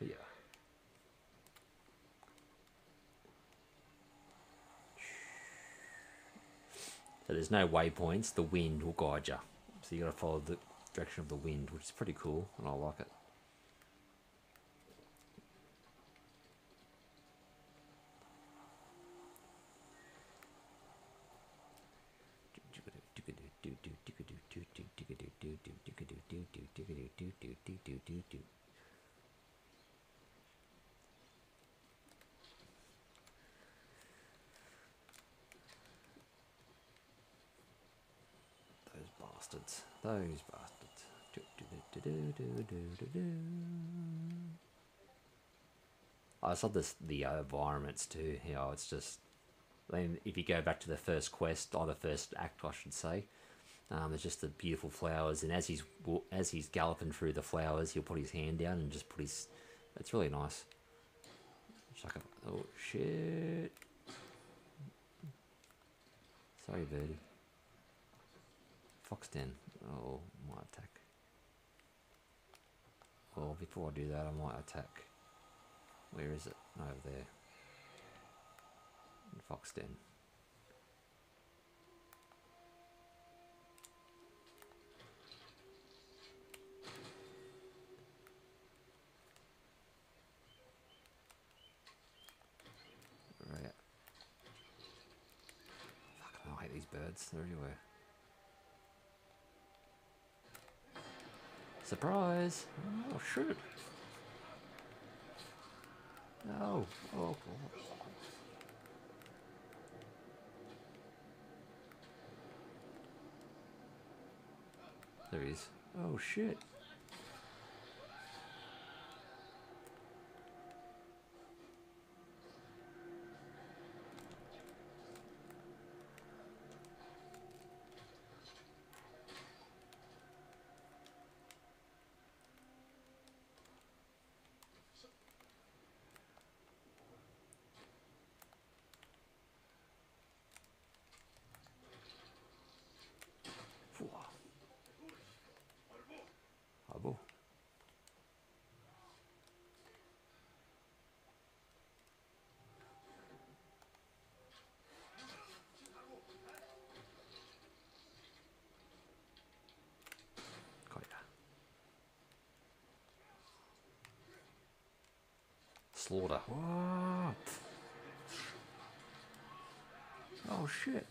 Yeah. So there's no waypoints. The wind will guide you. So you got to follow the direction of the wind, which is pretty cool, and I like it. Those bastards. Those bastards. Do, do, do. I saw this the uh, environments too. You know, it's just. I mean, if you go back to the first quest or the first act, I should say, um, there's just the beautiful flowers, and as he's as he's galloping through the flowers, he'll put his hand down and just put his. It's really nice. It's like a, oh shit! Sorry, birdie. Fox Den. Oh, might attack. Well, before I do that, I might attack. Where is it? Over there. In Right. Fucking, I hate these birds. They're everywhere. Surprise! Oh shit! No! Oh god. There he is. Oh shit! Slaughter. What? Oh shit.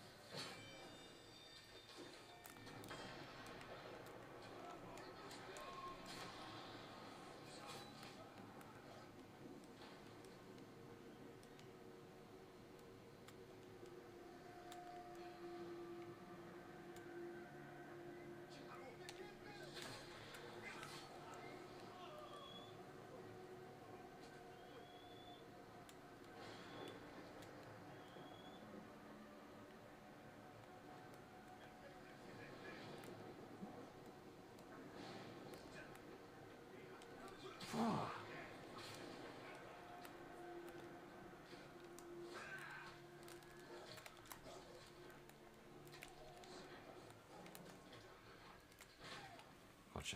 What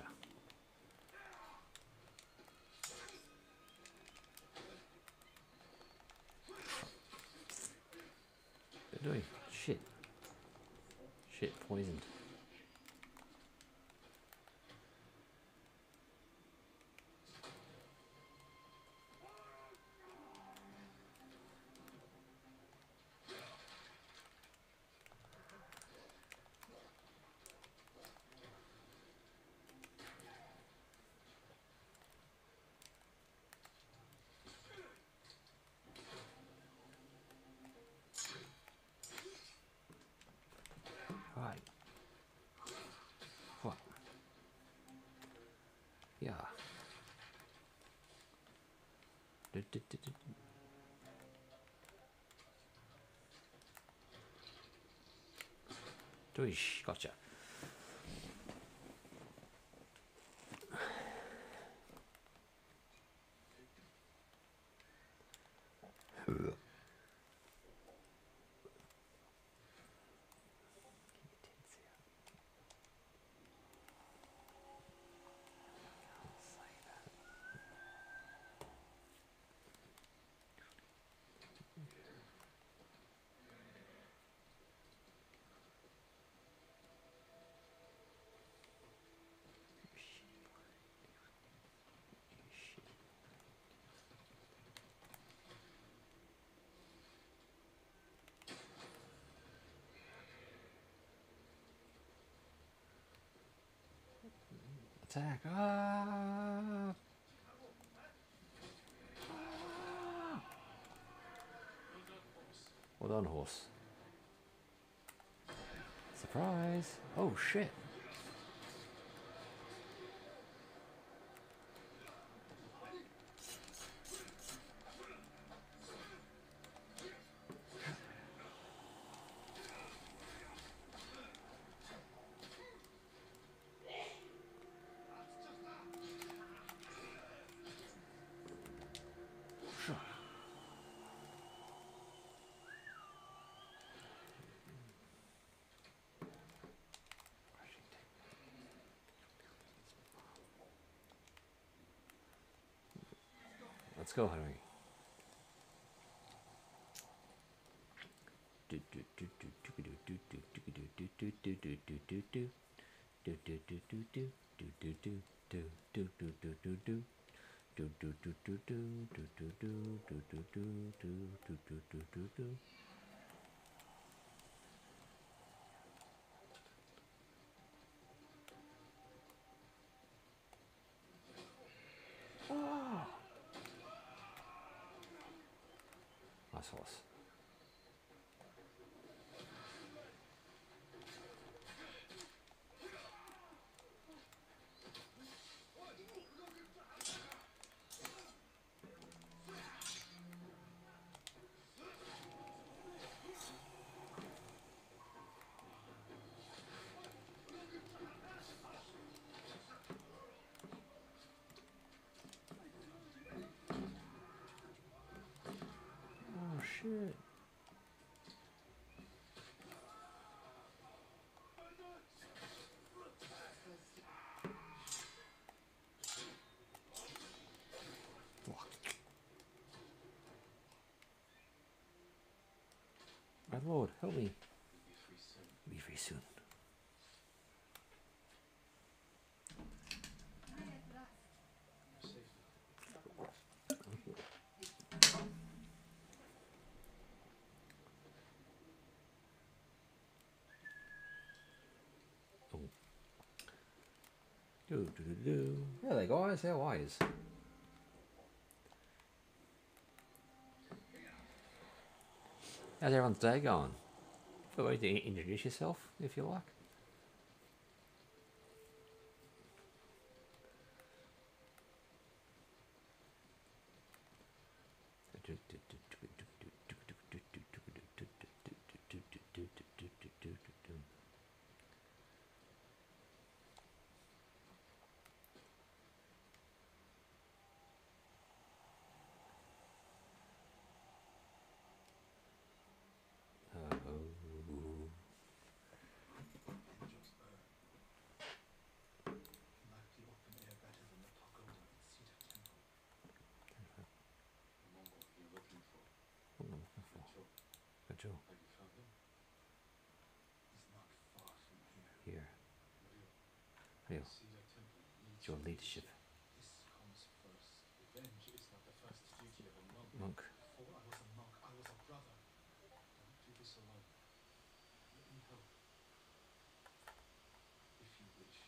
They're doing shit. Shit poisoned. Doish, gotcha. Attack! Ah! Well done, horse. Surprise! Oh shit! Let's go, Henry. Lord, help me. Be free soon. Do, do, do. Hello guys, how are yous? How's everyone's day going? Feel free to introduce yourself if you like the open air better than the pagoda and cedar temple. The Mongol you're looking for. What am I looking for? Joe, Good job. have you found him? Real. Cedar Temple needs Your your leadership. This comes first. Revenge is not the first duty of a monk. Monk. Before I was a monk, I was a brother. Don't do this alone. Let me help. If you wish.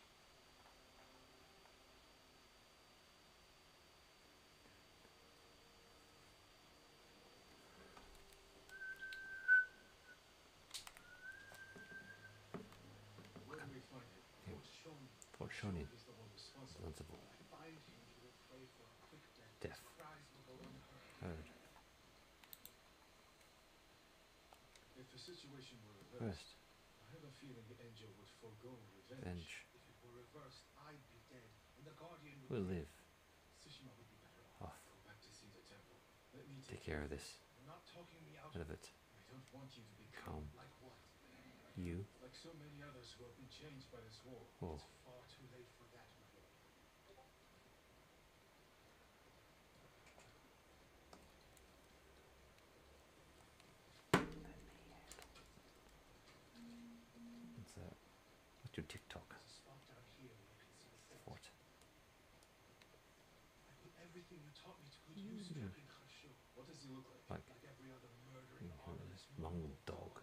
Where do we find him? Yeah. Fort Shawnee. Fort Shawnee. He's responsible. Responsible. When I find him, he will pray for a quick death. Death. His cries will go unheard. Heard. If the situation were reversed, First. I have a feeling the angel would forego revenge. Revenge. If it were reversed, I'd be dead, and the guardian would We'll live. Tsushima would be better Off. off. Go back to Cedar Temple. Let me Take care of this. You're not talking me out Out of it. I don't want you to be Calm. Like what? You. Like so many others who have been changed by this war. Oh. It's far too late for that, Mario. What's that? What's your TikTok? There's a spot down here where you can see the fort. Fort. I put everything you taught me to good use, Captain Khasho. What does he look like? Like- every other murdering, Mm, honorless long dog.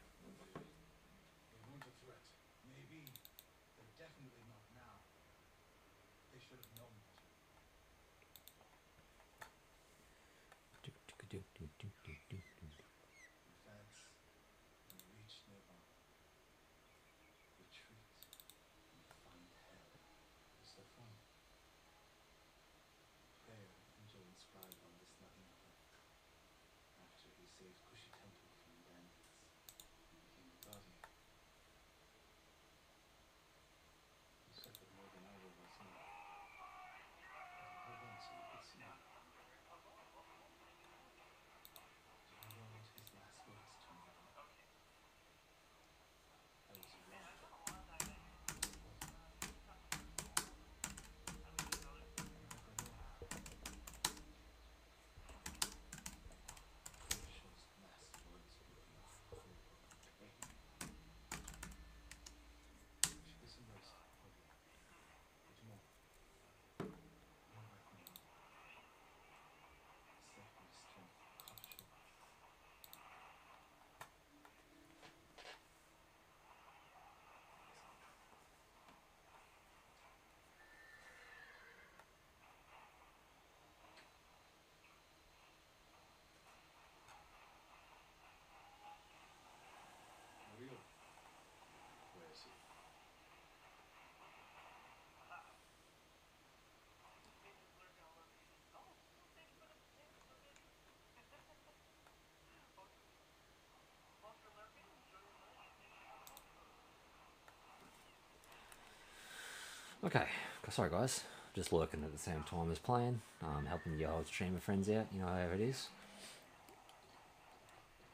Okay, sorry guys. Just lurking at the same time as playing, um, helping your old streamer friends out. You know how it is.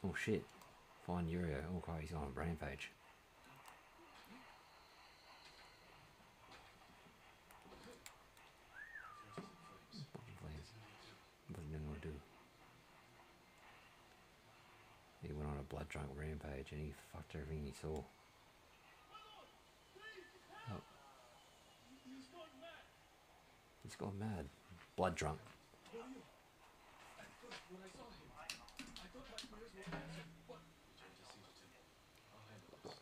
Oh shit! Find Norio. Oh god, he's on a rampage. What do? He went on a blood drunk rampage and he fucked everything he saw. Oh. He's gone mad. He's gone mad. Blood drunk. At first, when I saw him, I thought my prayers were answered. What? Return to Cedar Temple. I'll handle this.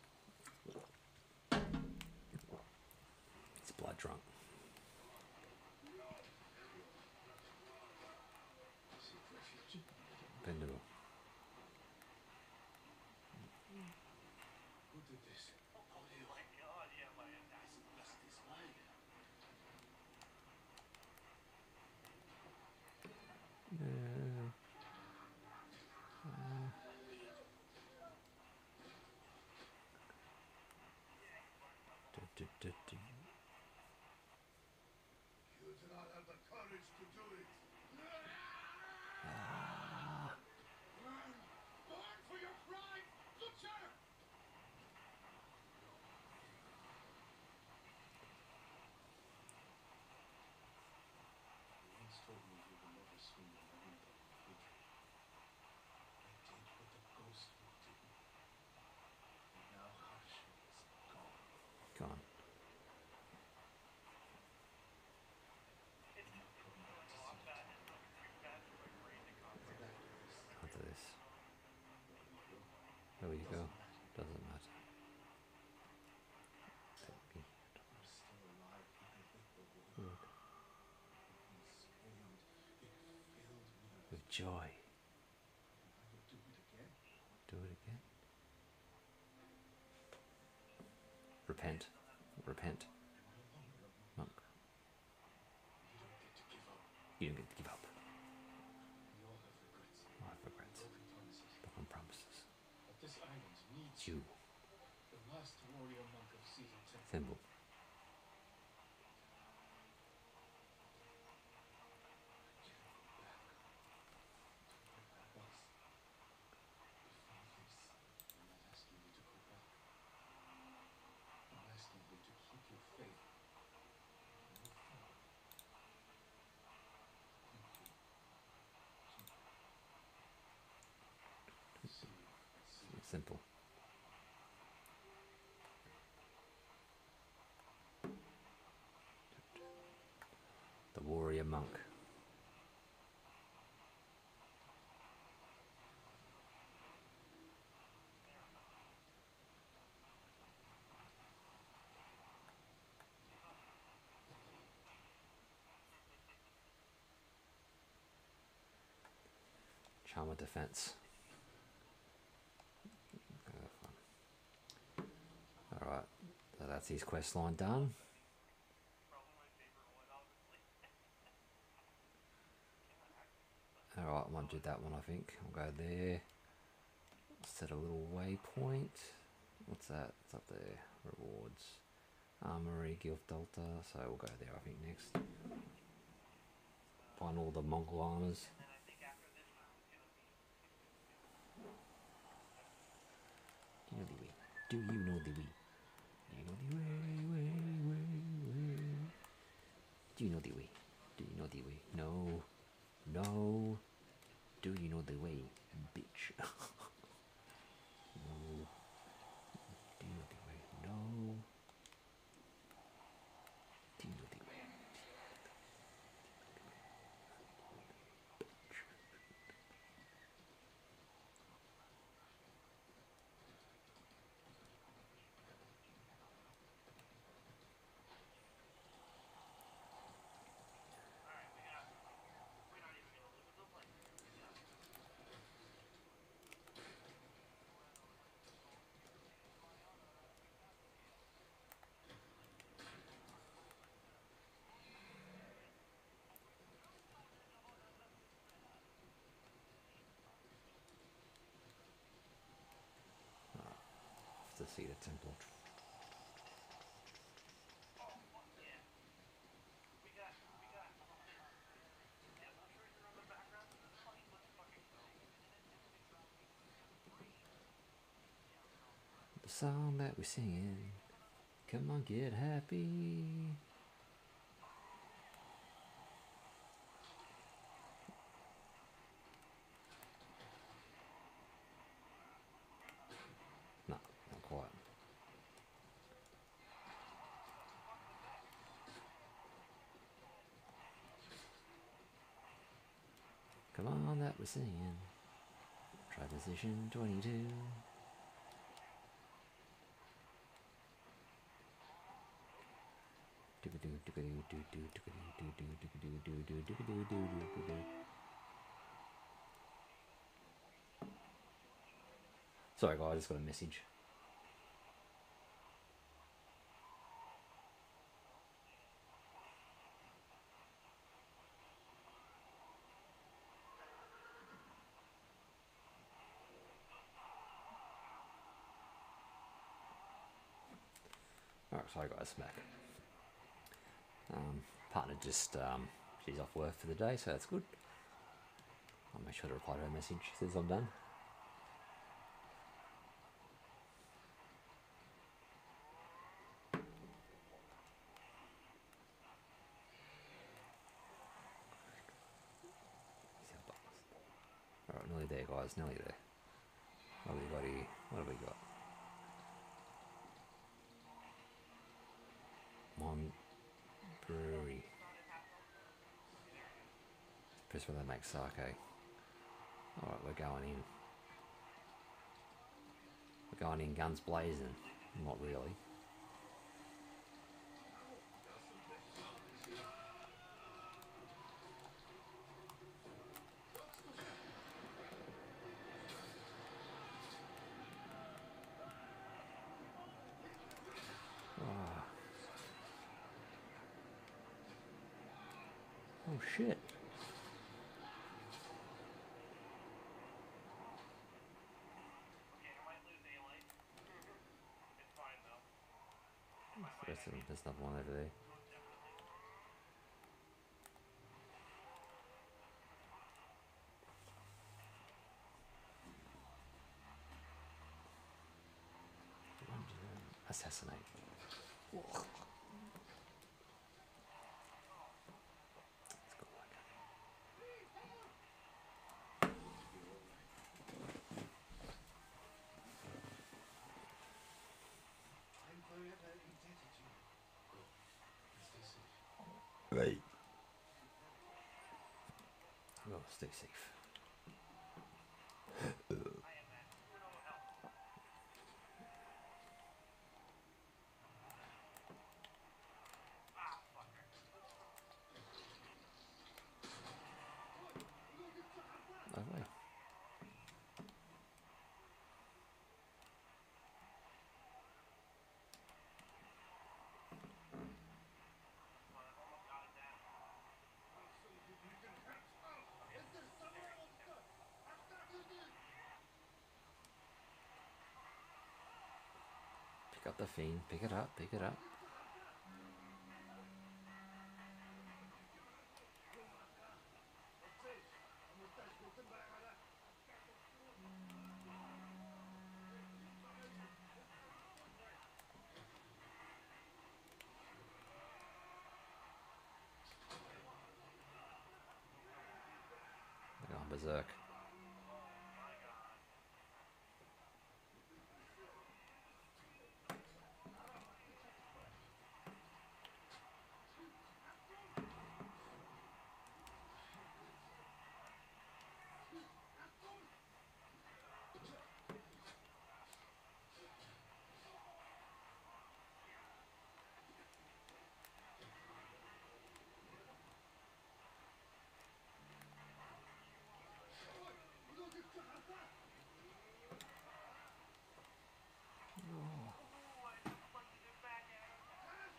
He's blood drunk. Seek refuge. Bendable. Who did this? Oh, you. my god, yeah, my This dust is mine. Du- du- du- du. You do not have the courage to do it. Burn! Burn for your crime! Butcher! you go. Doesn't matter. Let me- We're still alive even with the wood. He screamed. It filled me with With joy. Do it again. Do it again. Repent. Repent. No longer a monk. You don't get to give up. You don't get to give up. We all have regrets. I have regrets. Broken promises. But this island needs It's you. The last warrior monk of Cedar Temple. Thimble. I'm not asking you to go back. I'm asking you to keep your faith. and Move forward. Thank you. See you at Cedar It's simple. The warrior monk. Charm of defense. Alright, so that's his quest line done. Alright, I might do that one, I think. I'll go there. Set a little waypoint. What's that? It's up there. Rewards. Armory, Guild Delta. So we'll go there, I think, next. Find all the Mongol armors. Do you know the way? Do you know the? Do you know the way, way, way, way? Do you know the way? Do you know the way? No. No. Do you know the way, bitch? no. Do you know the way? No. Do you know the way? Off to see the temple. The song that we're singing. Come on, get happy. No, not quite. Come on, that we're. Try position 22. Sorry, guys, I just got a message. Alright, sorry guys, back. Um, partner just, um, she's off work for the day, so that's good. I'll make sure to reply to her message since I'm done. Alright, nearly there guys, nearly there. What have we got here? What have we got? Mon Brewery. Place where they make sake. Alright, we're going in. We're going in guns blazing. Not really. Ah. Oh shit. Okay, I might lose A-Light. It's fine though. Some, there's another one. Assassinate. Let's go like that. I'm forever indebted to you. Go. Stay safe. Right. Oh, stay safe. No way. Up the fiend. Pick it up. Pick it up. They're going berserk.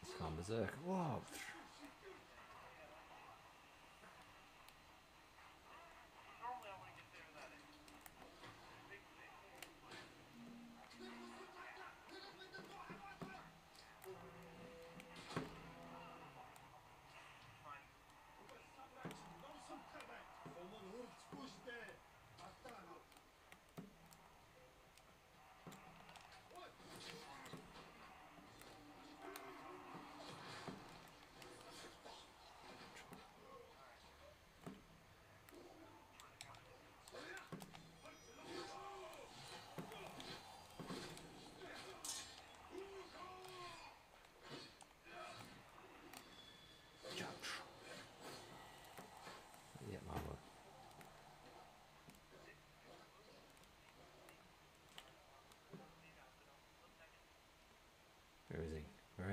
It's gone berserk. Whoa. Normally I wouldn't consider that a big thing. Yeah, my word. Where is he?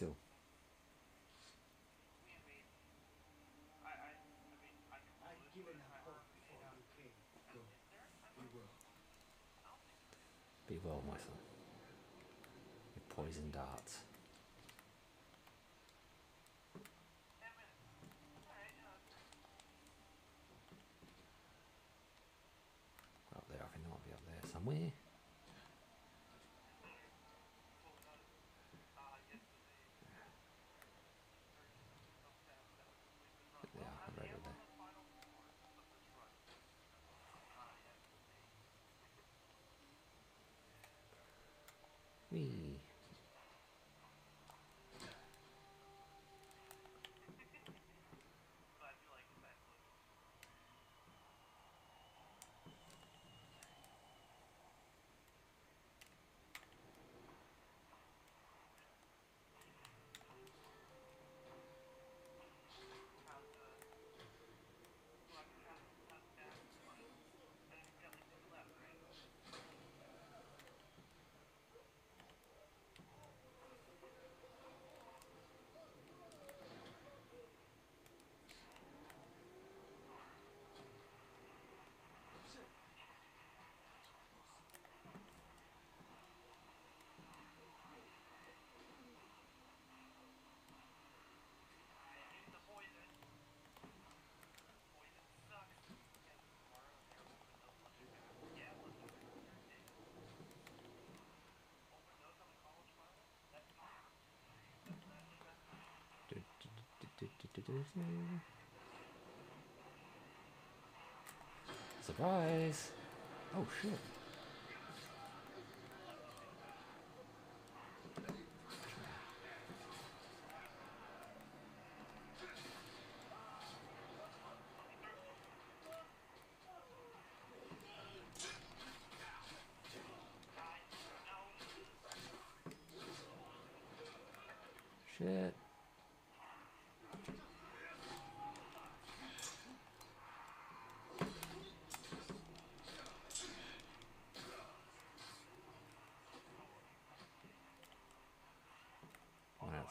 will. Be well, my son. Your poison darts. Me. Surprise! Oh shit.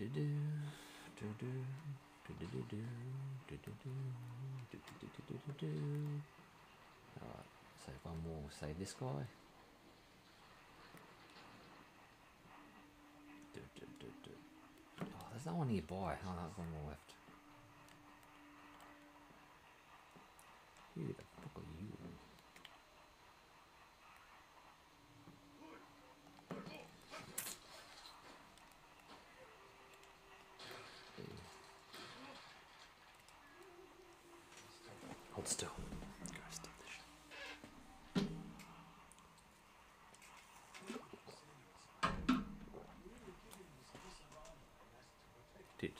Alright, save one more, save this guy. Oh, there's no one nearby. Oh, no, there's one more left. Who the fuck are you? Hold still. Go stop this shit. Did.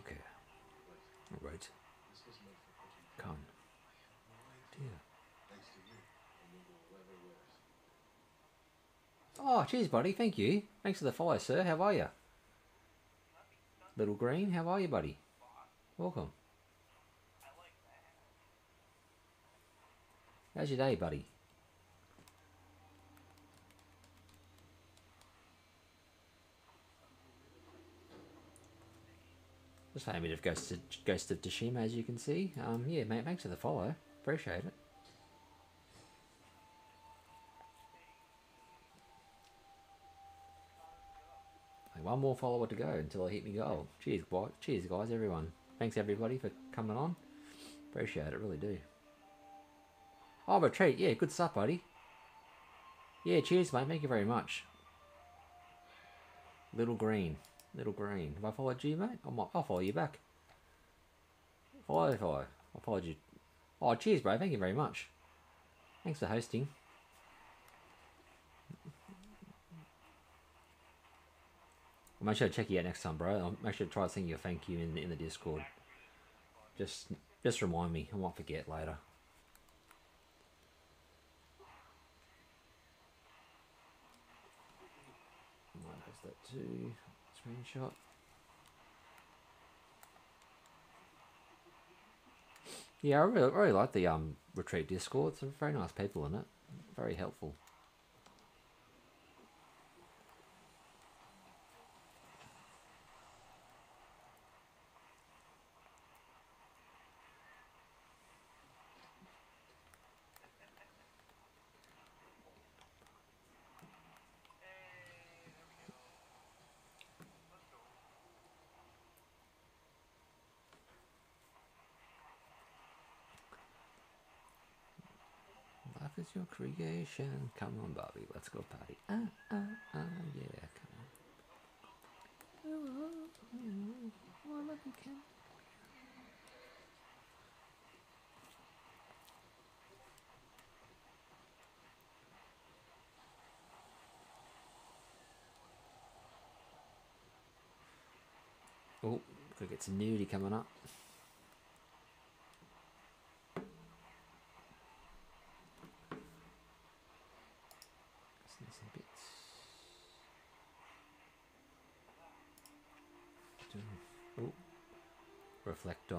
Your care. Right. Come. Dear. Oh, cheers, buddy. Thank you. Thanks for the follow, sir. How are you? Little Green, how are you, buddy? Welcome. How's your day, buddy? Just playing a bit of Ghost of, Ghost of Tsushima, as you can see. Um, yeah, mate, thanks for the follow. Appreciate it. One more follower to go until I hit me goal. Cheers, guys. Cheers, guys, everyone. Thanks, everybody, for coming on. Appreciate it, really do. Oh, retreat. Yeah, good stuff, buddy. Yeah, cheers, mate. Thank you very much. Little green. Little green. Have I followed you, mate? I might, I'll follow you back. Follow, follow. I followed you. Oh, cheers, bro. Thank you very much. Thanks for hosting. I'll make sure to check you out next time, bro. I'll make sure to try to send you a thank you in, in the Discord. Just, just remind me. I might forget later. Might have that too. Screenshot. Yeah, I really, really like the um retreat Discord. Some very nice people in it. very helpful. Life is your creation. Come on, Bobby. Let's go party. Ah, ah, ah, yeah, come on. Oh, I love you, Ken. Could get some nudie coming up. Sneeze some bits. Do- Oh, reflect on Taka sacrifice. I know you wrong. You were brave, Taka. As brave as any still I have met. Believe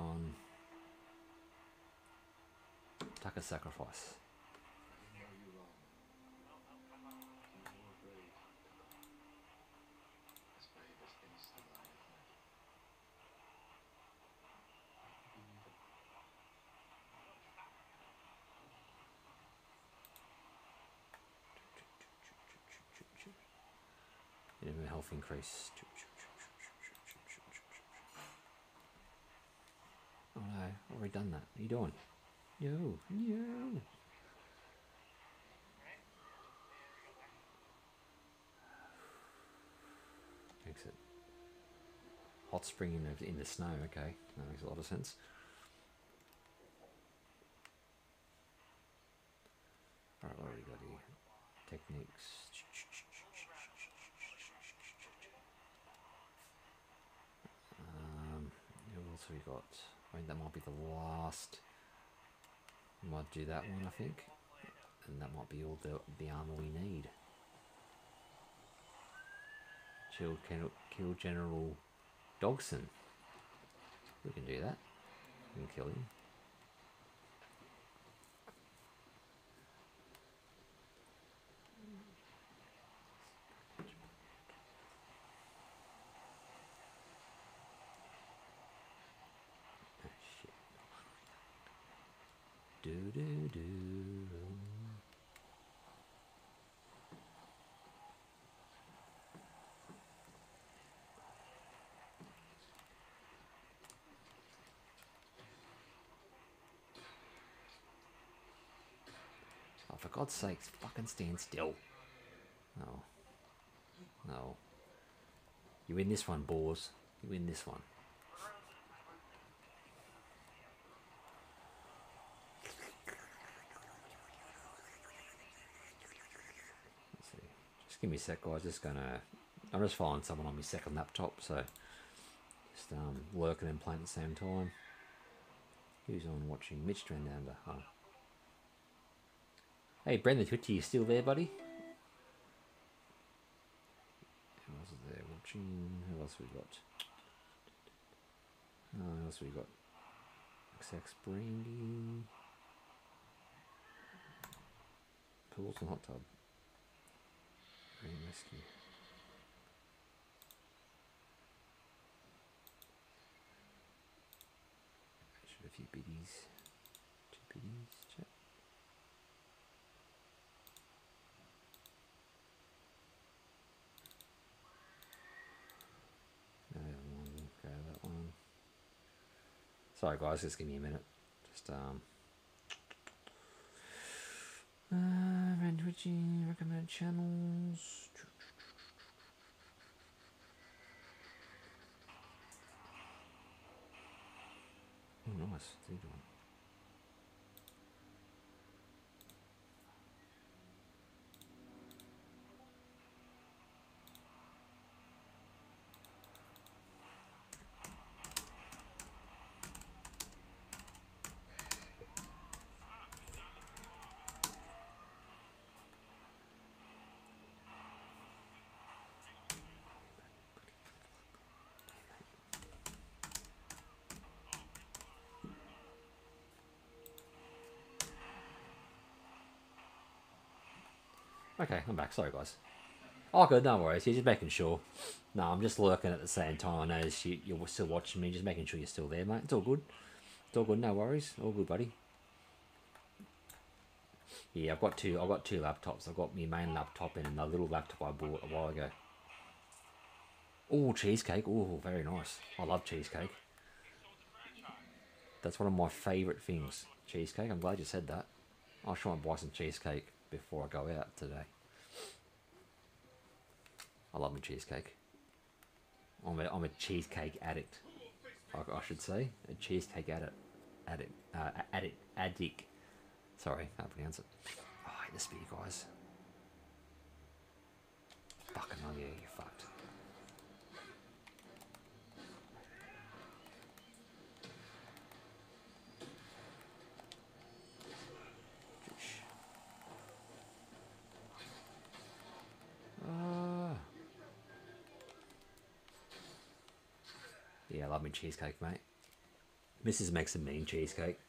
it. Minimum health increase. Oh no, already done that. What are you doing? Yo, yo. Exit. Hot spring in the, in the snow, okay. That makes a lot of sense. Alright, what we got here? Techniques. Um, who else have we got? I think that might be the last. We might do that one, I think. And that might be all the, the armor we need. Kill, kill, kill General Dogson. We can do that. We can kill him. Ah, shit. Do do. Oh, for God's sakes, fucking stand still. No. No. You win this one, Boars. You win this one. Let's see. Give me a sec, guys. Just gonna. I'm just following someone on my second laptop, so just um, working and playing at the same time. Who's on watching? Mitch Trend Amber. Huh. Hey, Brendan Twitchy, you still there, buddy? Who else is there watching? Who else we got? Oh, who else we got? XX Brandy. Pools and hot tub. Green rescue. Should a few biddies. Two biddies, chat. No, that one, go that one. Sorry guys, just give me a minute. Just um uh, Ren Twitchy, recommended channels. Nice. What's he doing? Okay, I'm back. Sorry, guys. Oh, good. No worries. You're just making sure. No, I'm just lurking at the same time. I notice you, you're still watching me. Just making sure you're still there, mate. It's all good. It's all good. No worries. All good, buddy. Yeah, I've got two. I've got two laptops. I've got my main laptop and a little laptop I bought a while ago. Oh, cheesecake. Oh, very nice. I love cheesecake. That's one of my favourite things. Cheesecake. I'm glad you said that. I'll try and buy some cheesecake before I go out today. I love my cheesecake. I'm a, I'm a cheesecake addict. I, I should say a cheesecake addict. Addict. Uh, addict. Addict. Sorry, can't pronounce it. Oh, I hate the speed, guys. Fucking hell, yeah, you fucked. Cheesecake, mate. Mrs. makes a mean cheesecake.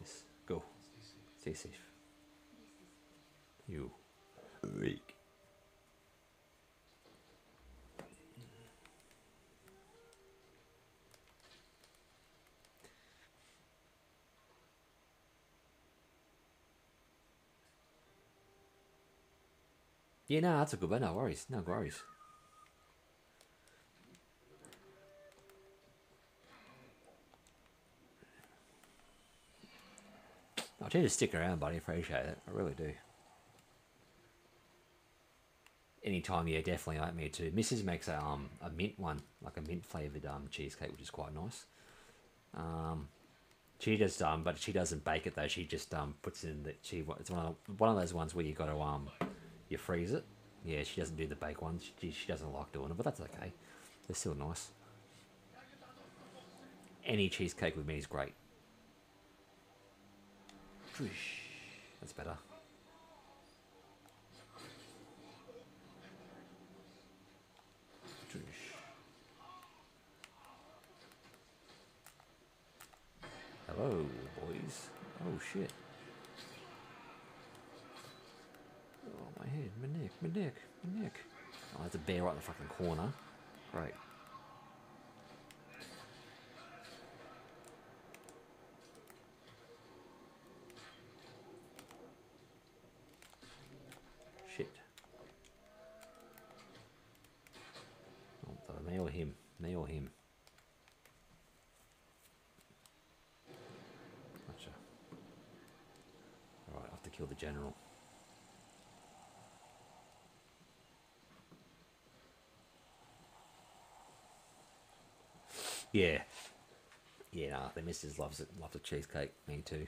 Yes, go. Stay safe. You. Weak. Yeah, no, that's a good one. No worries. No worries. Tell you to stick around, buddy. Appreciate it. I really do. Anytime, yeah, definitely. Like me too. Mrs. makes a um a mint one, like a mint flavored um cheesecake, which is quite nice. Um, she just um, but she doesn't bake it though. She just um puts in the she. It's one of one of those ones where you got to um, you freeze it. Yeah, she doesn't do the bake ones. She she doesn't like doing it, but that's okay. They're still nice. Any cheesecake with me is great. That's better. Hello, boys. Oh shit. Oh, my head, my neck, my neck, my neck. Oh, there's a bear right in the fucking corner. Great. Shit. Oh, me or him? Me or him? Gotcha. Alright, I have to kill the general. Yeah. Yeah, nah, the missus loves it. Loves a cheesecake. Me too.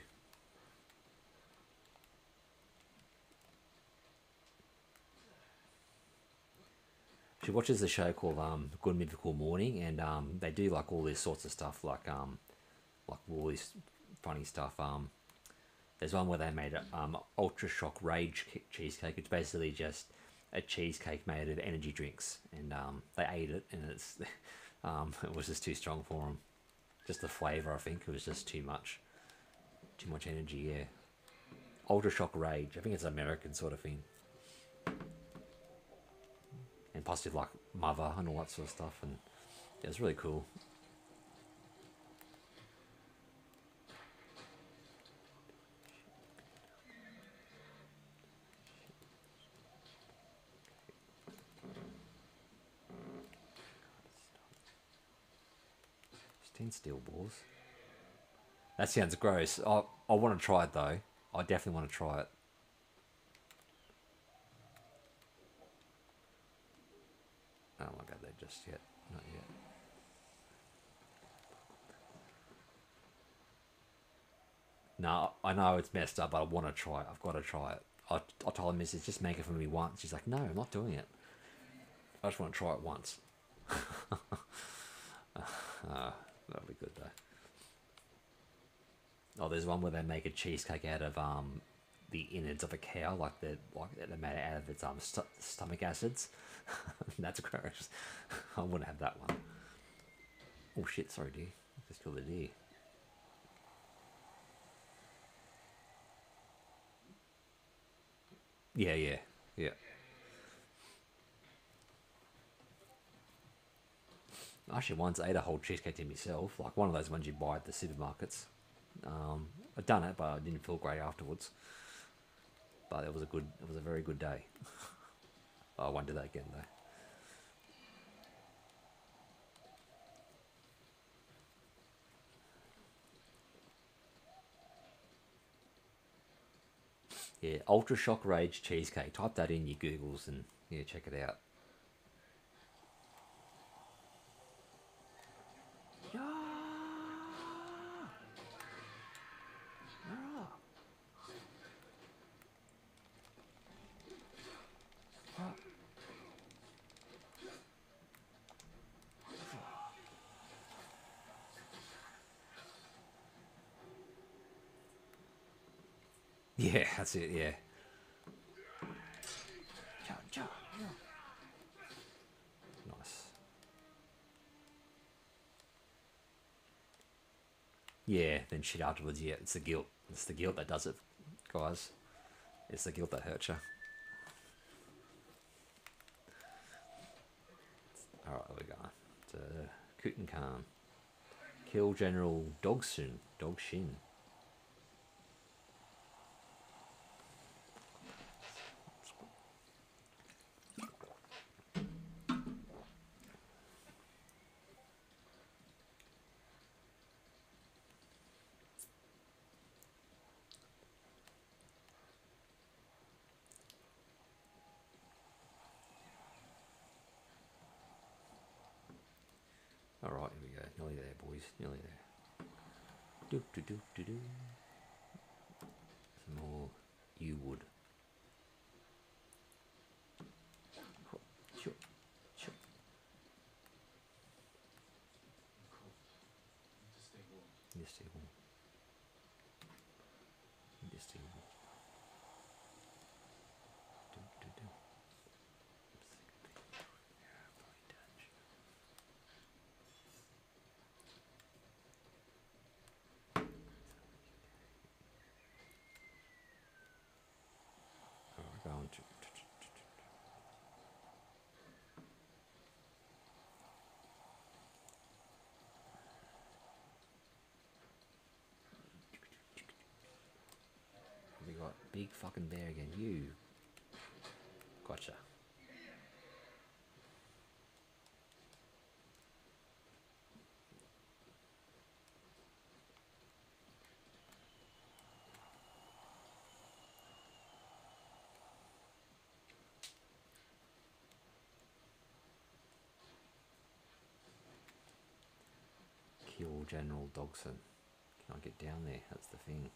She watches a show called um, Good Mythical Morning, and um, they do like all this sorts of stuff, like um, like all this funny stuff. Um, there's one where they made a um, ultra shock rage cheesecake. It's basically just a cheesecake made of energy drinks, and um, they ate it, and it's um, it was just too strong for him. Just the flavor, I think, it was just too much, too much energy. Yeah, ultra shock rage. I think it's an American sort of thing, and positive like mother and all that sort of stuff, and yeah, was really cool. Stand still, balls. That sounds gross. I I want to try it though. I definitely want to try it. Oh my god, they just yet. Not yet. No, I know it's messed up, but I want to try it. I've got to try it. I, I told Mrs. just make it for me once. She's like, no, I'm not doing it. I just want to try it once. Ah, That'll be good though. Oh, there's one where they make a cheesecake out of um the innards of a cow, like the like they're made out of its um st stomach acids. That's gross. I wouldn't have that one. Oh shit! Sorry, deer. Just killed the deer. Yeah, yeah, yeah. I Actually, once ate a whole cheesecake to myself, like one of those ones you buy at the supermarkets. Um, I'd done it, but I didn't feel great afterwards. But it was a good, it was a very good day. I won't do that again though. Yeah, Ultra Shock Rage cheesecake. Type that in your Googles and yeah, check it out. That's it, yeah. Nice. Yeah, then shit afterwards, yeah, it's the guilt. It's the guilt that does it, guys. It's the guilt that hurts you. Alright, there we go. It's, To Kutankan. Kill General Dogsun. Dogshin. All right, here we go. Nearly there, boys. Nearly there. Do do do do do. Some more you wood. Sure, sure. Just stay warm. Yes, stay warm. Yes, stay warm. Do do do. Yeah, probably touch. Oh, we're going to. We got big fucking bear again. You. Gotcha. Kill General Dogson. Can I get down there? That's the thing.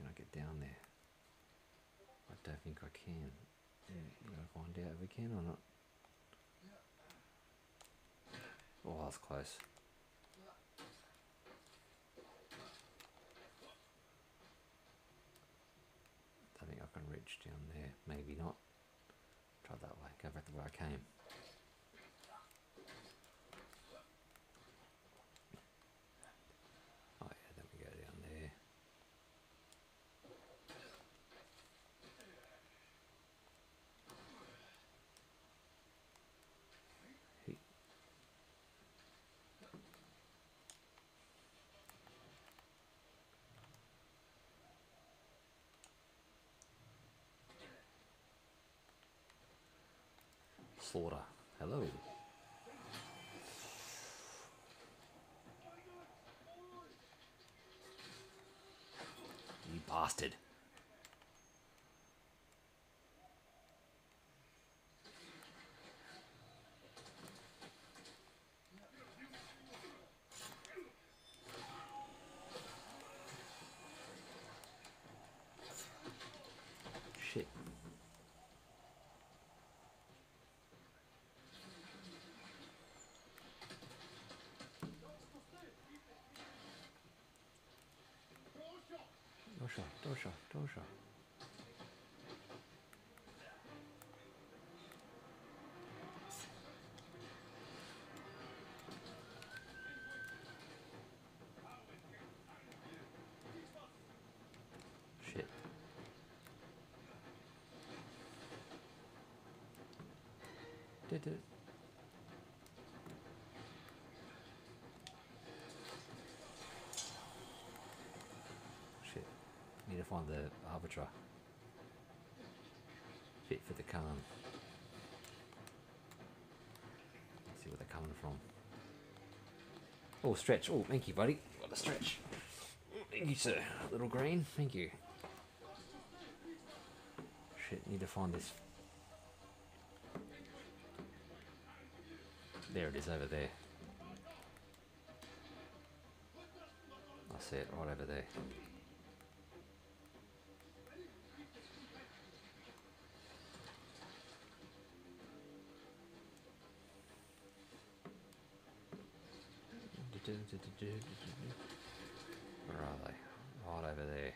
Can I get down there? I don't think I can. Yeah, gotta find out if we can or not. Oh, that's close. I don't think I can reach down there. Maybe not. Try that way. Go back the way I came. Oh yeah, then we go down there. Hey. Hello. You bastard. Doja, Doja, Shit. Did it. To find the arbiter. Fit for the Khan. See where they're coming from. Oh, stretch. Oh, thank you, buddy. Got a stretch. Thank you, sir. Little green. Thank you. Shit, need to find this. There it is over there. I see it right over there. Where are they? Right over there.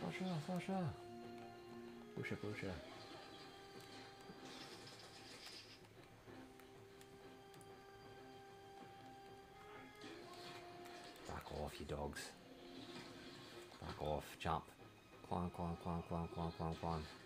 Sasha, Sasha. Pusha, pusha. Back off, you dogs. Back off. Jump. 咣咣咣咣咣咣咣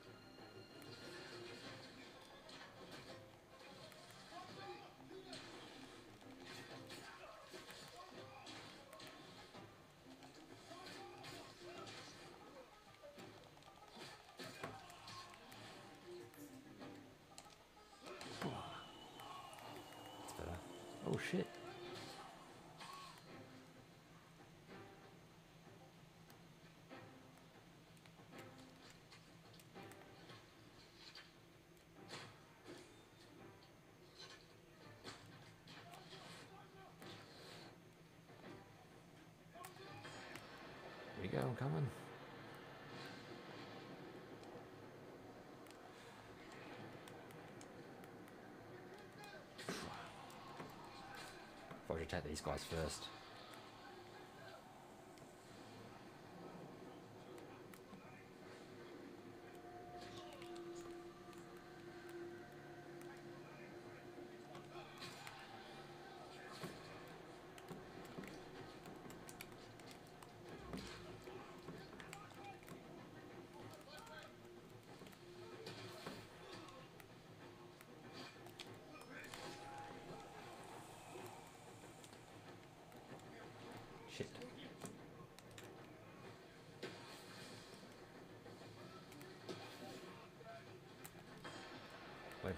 I'm coming. Should take these guys first.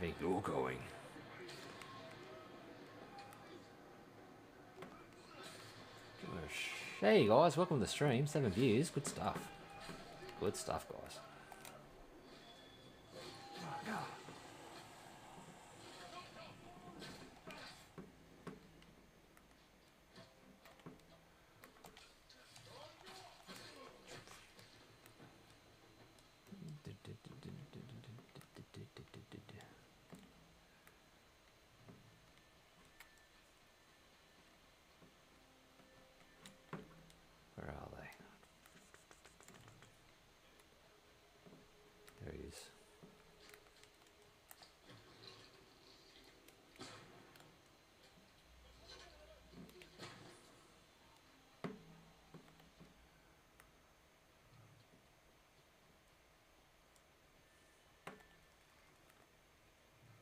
They all going? Hey guys, welcome to the stream. Seven views. Good stuff. Good stuff, guys. Where are they? There he is.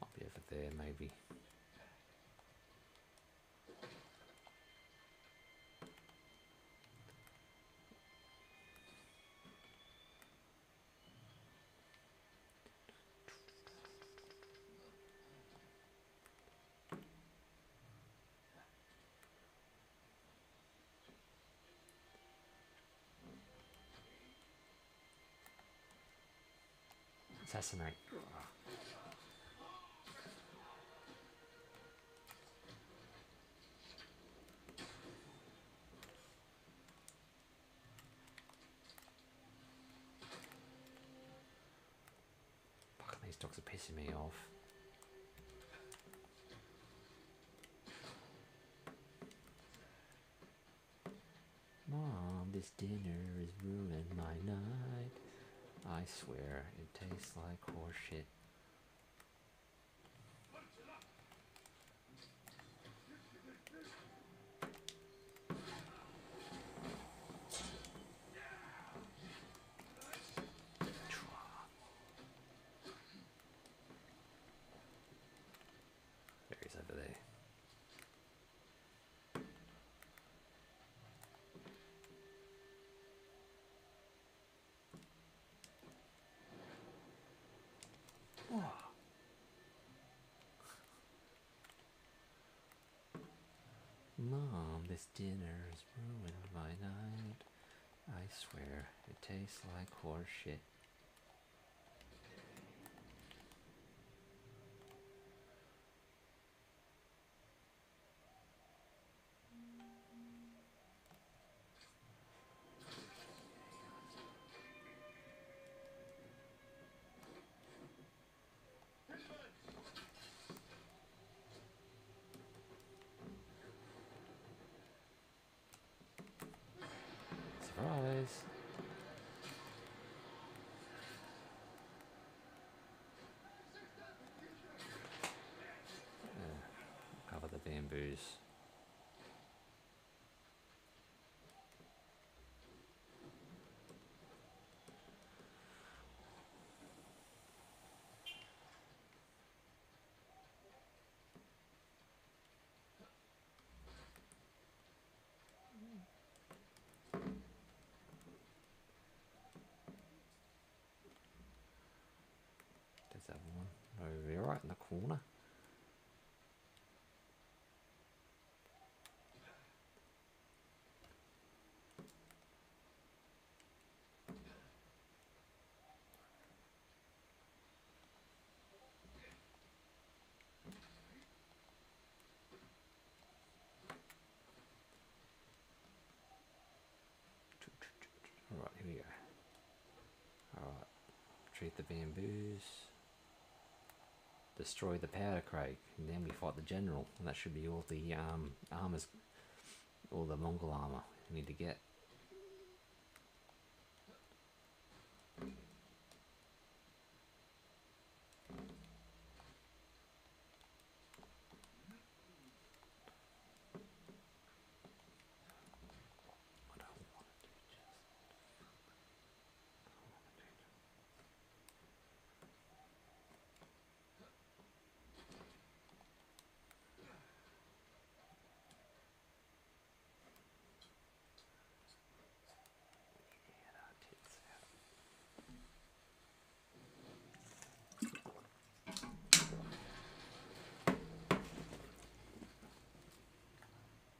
Might be over there, maybe. Assassinate. Fuck, these dogs are pissing me off. Mom, this dinner is ruining my night. I swear, it tastes like horseshit. This dinner's ruined my night. I swear it tastes like horse shit. Over right in the corner. Alright, here we go. Alright, treat the bamboos. Destroy the powder crate, and then we fight the general. And that should be all the um, armors, all the Mongol armor we need to get. What I want to do just. I want to do Get our tits out.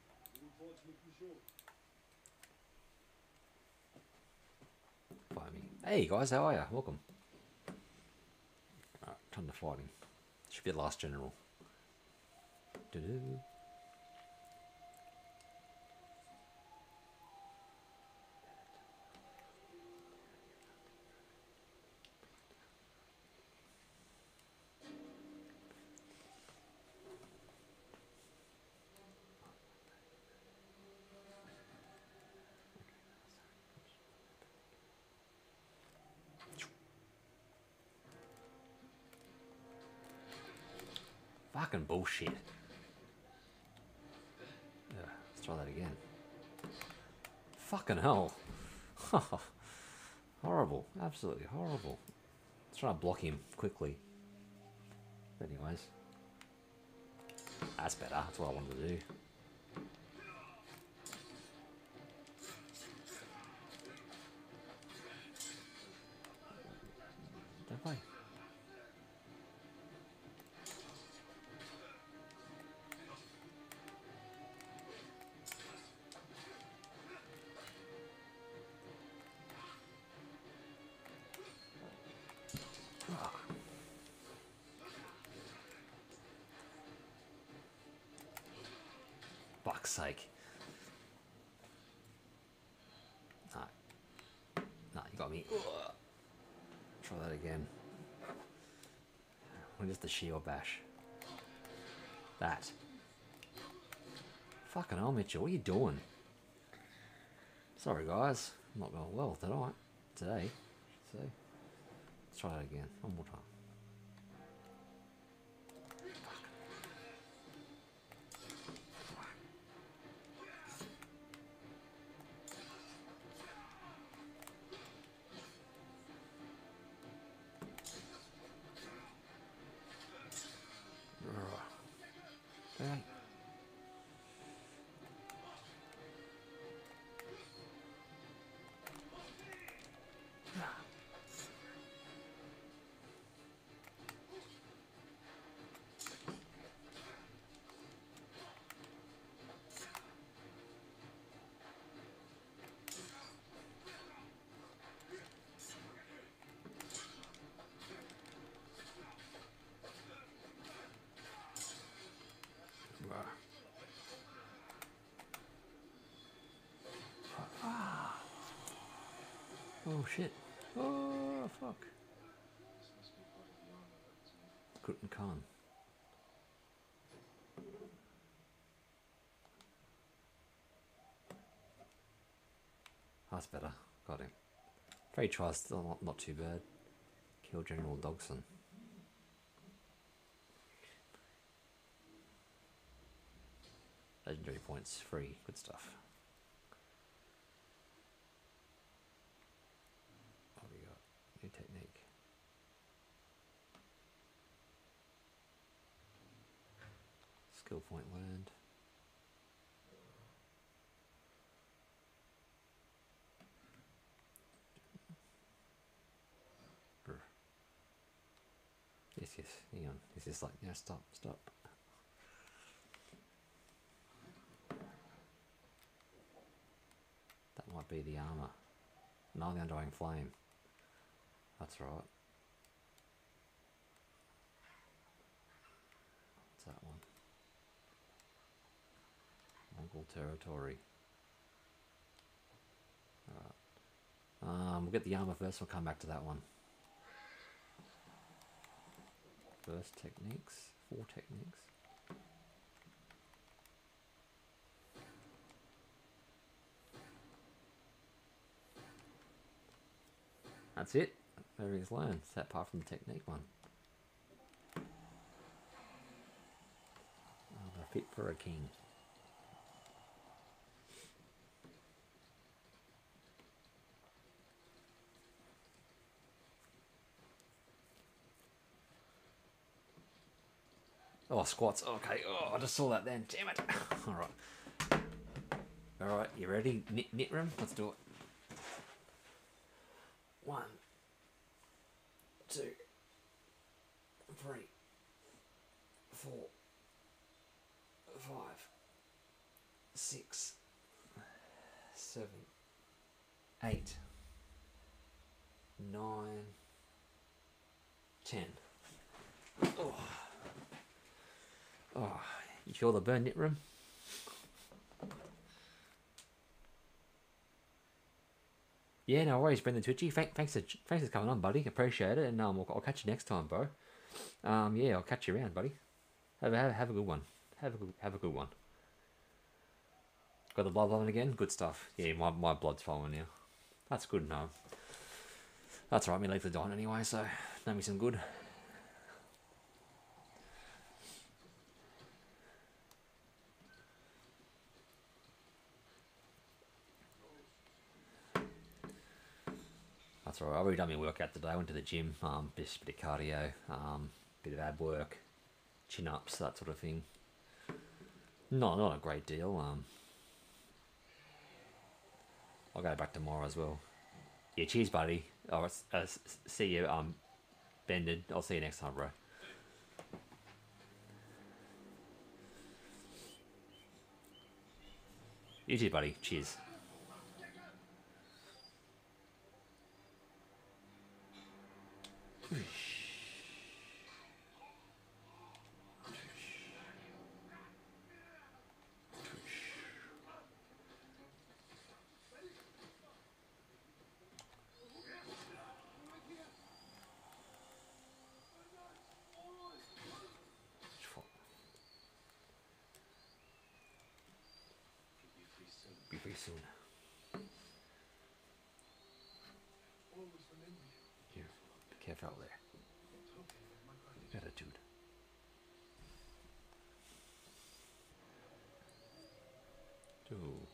Fight me. Hey guys, how are ya? Welcome. Alright, time to fight him. Should be the last general. Doo-doo. Fucking Yeah, let's try that again. Fucking hell. horrible. Absolutely horrible. Let's try to block him quickly. Anyways. That's better. That's what I wanted to do. Again. When is the shield bash? That. Fucking hell, Mitchell, what are you doing? Sorry, guys. I'm not going well tonight. Today. So, let's try that again. One more time. Shit. Oh fuck. Khotun Khan. That's better. Got him. Three tries, still not, not too bad. Kill General Dogson. Legendary points, free, good stuff. What we got? New technique. Skill point. Yes, yes, hang on. Is this like, yeah, stop, stop. That might be the armor. No, the undying flame. That's right. What's that one? Territory. Alright. Um, we'll get the armor first, we'll come back to that one. First techniques, four techniques. That's it. Everything's learned, so apart from the technique one. Oh, fit for a king. Oh, squats. Okay. Oh, I just saw that then. Damn it. All right. All right. You ready? Knit, knit room. Let's do it. One, two, three, four, five, six, seven, eight, nine, ten. Oh. Oh, you feel the burn knit room? Yeah, no worries, Brendan Twitchy. Thank, thanks for thanks for coming on, buddy. Appreciate it, and um, I'll, I'll catch you next time, bro. Um, yeah, I'll catch you around, buddy. Have a have, have a good one. Have a good have a good one. Got the blood flowing again. Good stuff. Yeah, my my blood's flowing now. That's good. No, that's right. My legs are dying anyway, so know me some good. That's all right. I've already done my workout today. I went to the gym, um, just a bit of cardio, um, bit of ab work, chin ups, that sort of thing. Not not a great deal. Um, I'll go back tomorrow as well. Yeah, cheers, buddy. Oh, s- uh, see you, um, Bended. I'll see you next time, bro. You too, buddy. Cheers. You'll be free soon. Be free soon. Always remember you. Here, be careful out there. Okay, my gratitude. Gratitude. Two.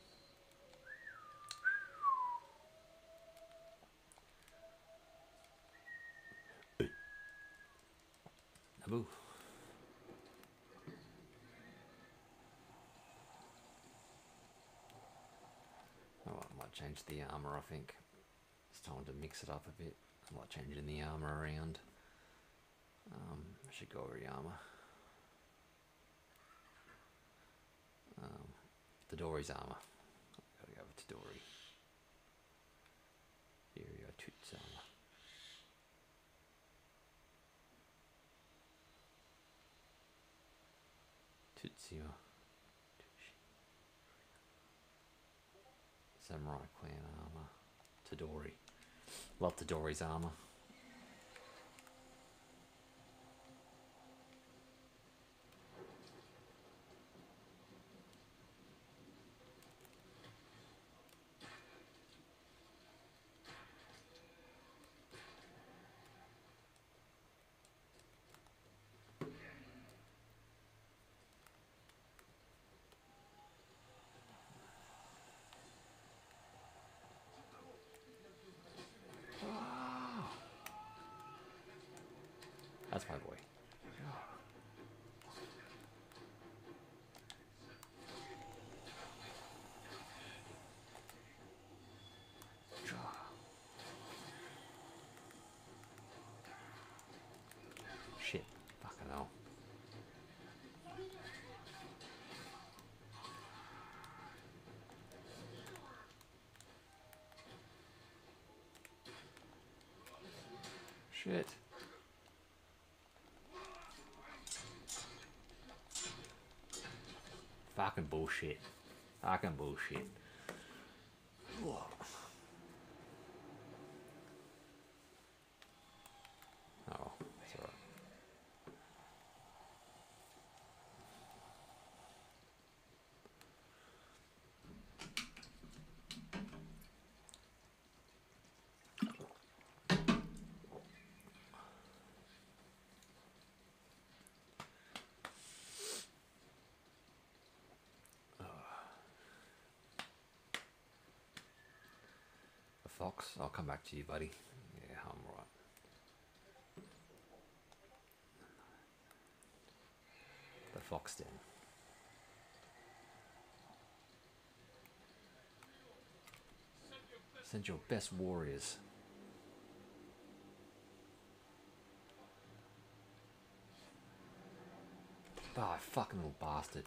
Naboo. Oh, I might change the armor, I think. It's time to mix it up a bit. I might change in the armor around. Um, I should go over the armor. Um, Tadori's armor. Gotta go with Tadori. Here we go, Toot's armor. Tutsuya. Samurai clan armor. Tadori. Love the Dory's armor. That's my boy. Shit. Fucking hell. Shit. Fucking bullshit. Fucking bullshit. Whoa. Oh, it's alright. The fox? I'll come back to you, buddy. Yeah, I'm right. The fox den. Send your best warriors. Ah, fucking little bastard.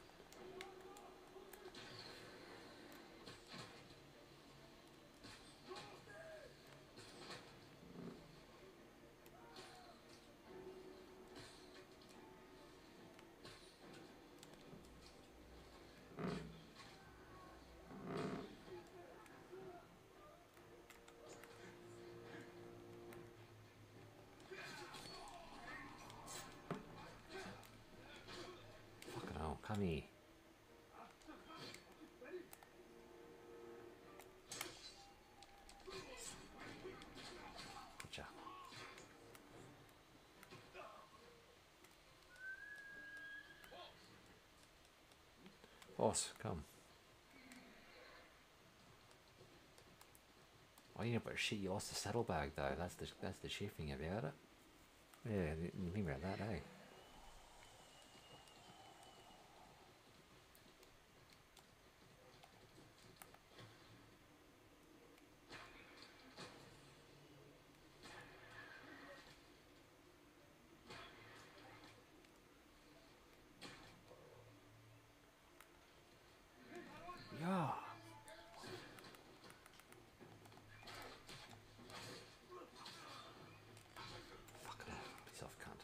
Boss, come. Oh, you know, but shit, you lost the saddlebag though. That's the that's the shit thing about it. Yeah, didn't think about that, eh? Yeah. Fucking hell, piss off, cunt.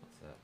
What's that?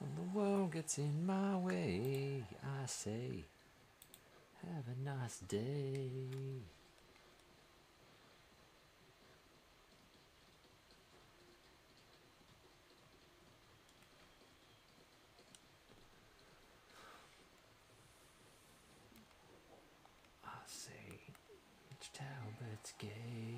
When the world gets in my way, I say, have a nice day. I say, it's Talbot's gay.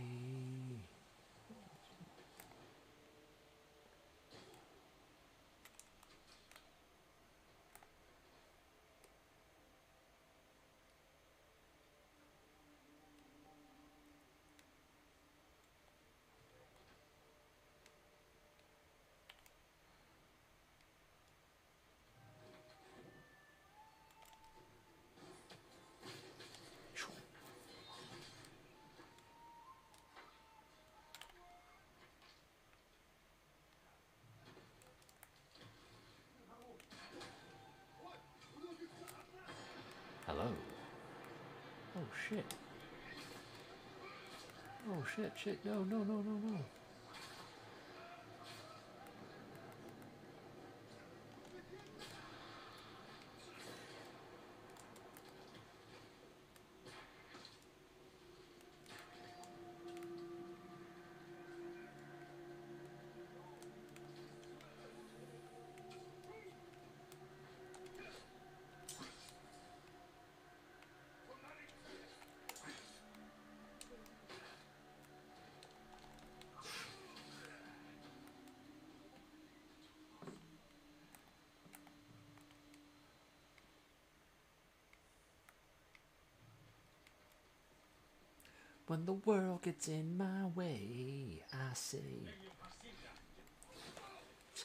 Shit. Oh shit, shit. No, no, no, no, no. When the world gets in my way, I say,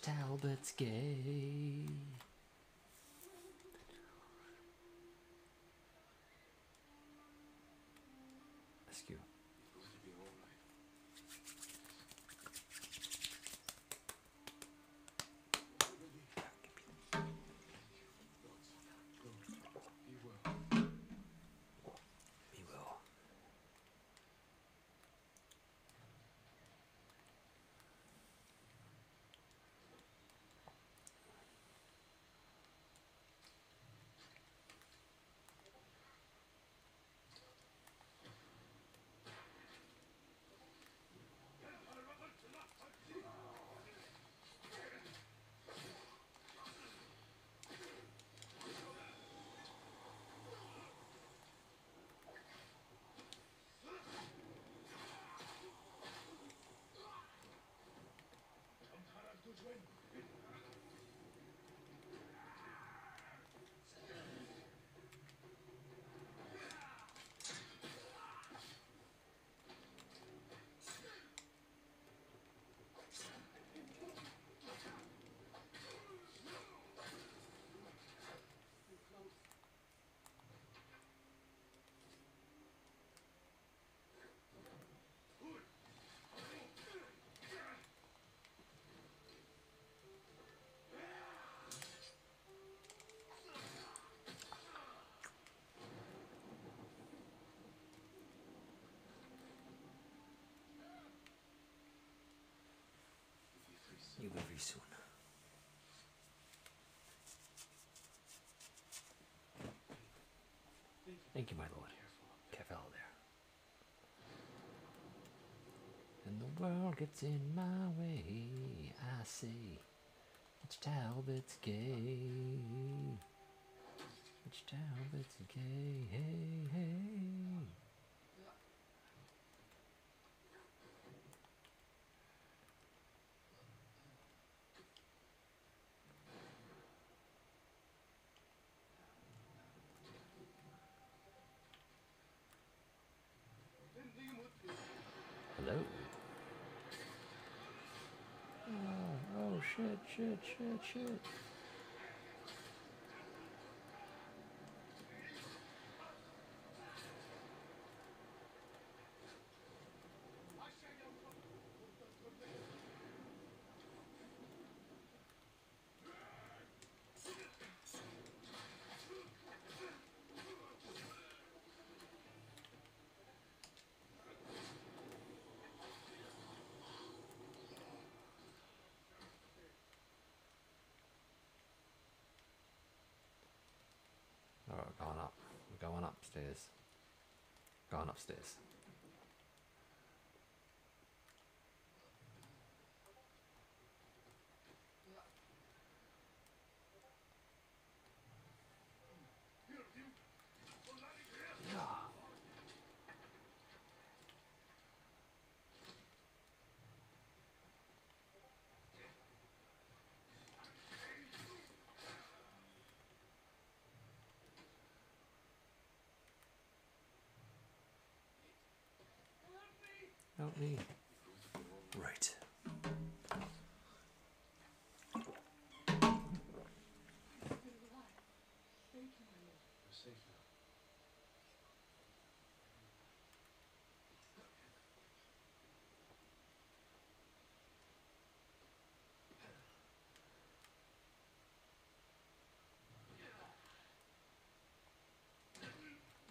Talbot's gay. Askew. It'll be all right. Be well. Be well. Soon. Thank you, my lord. Careful there. And the world gets in my way, I say, it's Talbot's gay. It's Talbot's gay, hey, hey. Hello. Oh, oh shit, shit, shit, shit. Alright, going up. We're going upstairs. Going help me. Right.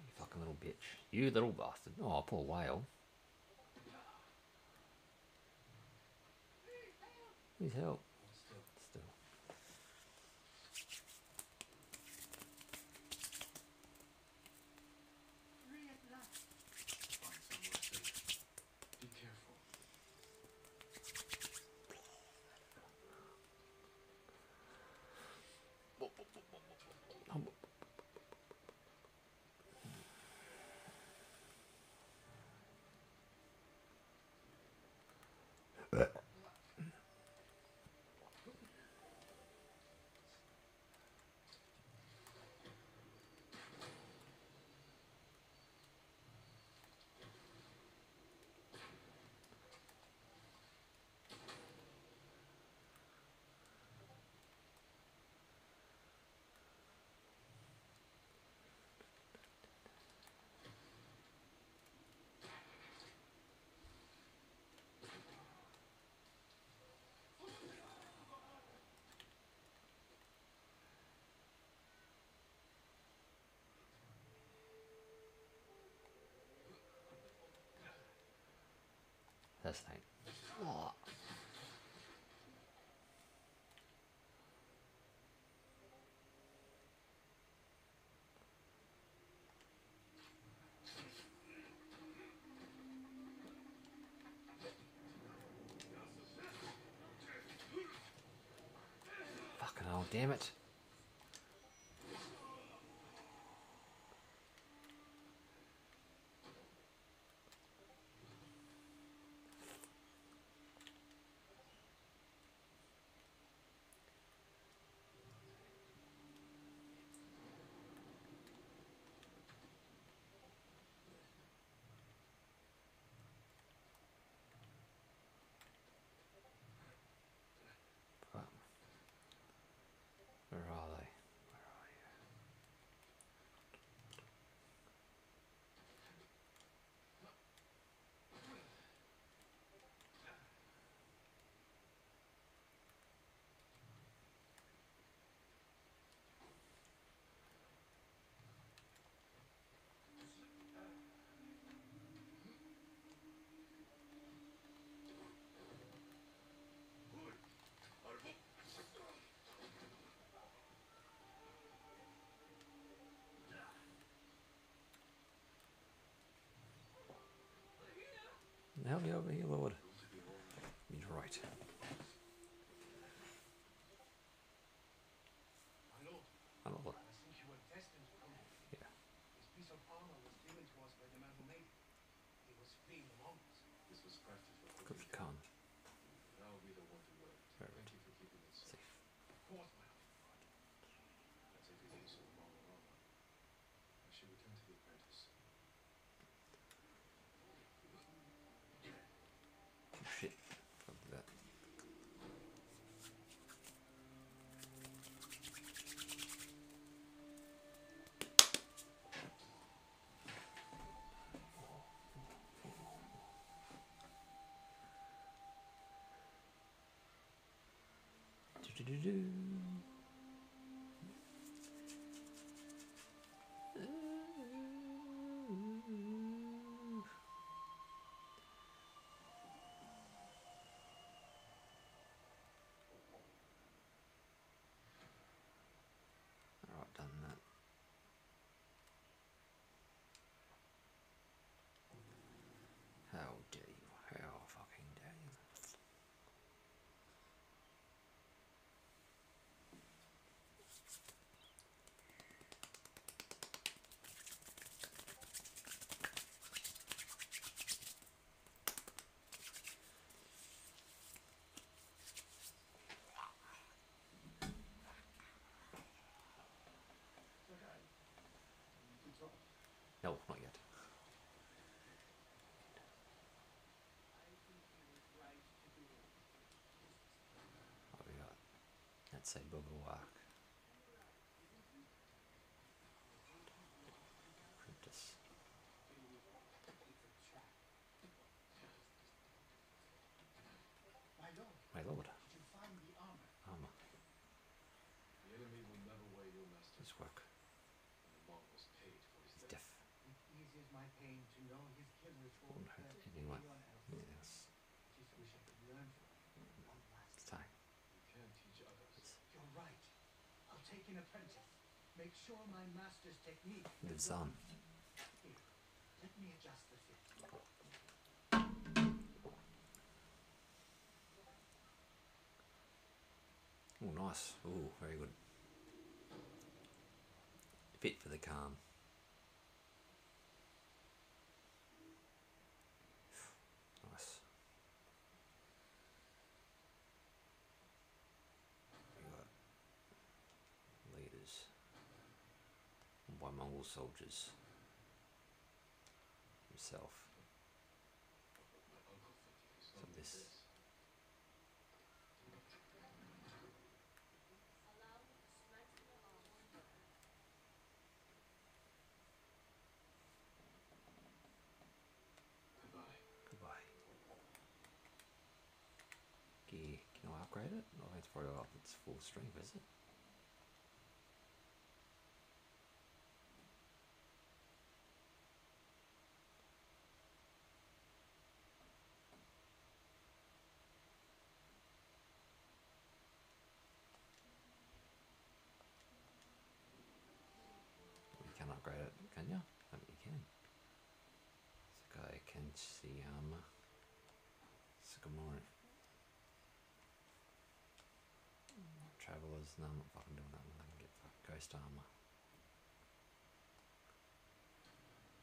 You little bitch. You little bastard. Oh, poor whale. Please help. last night. Oh. Fucking hell, damn it. Help me, over here, Lord. He's right. Do, do, do, No, not yet. What we got? Let's say Bubba Walk. Last So, You can teach others. You're right. I'll take an apprentice. Make sure my master's technique lives on. Let me adjust the fit. Oh, nice. Oh, very good. Fit for the calm. Nice. We got leaders by Mongol soldiers. Himself. So this Goodbye. Gear. Can I upgrade it? Oh, it's probably up its full strength, is it? You can upgrade it, can you? I think you can. Kenshiyama. Sakamori. Travelers, no, I'm not fucking doing that one. I can get fuck ghost armor.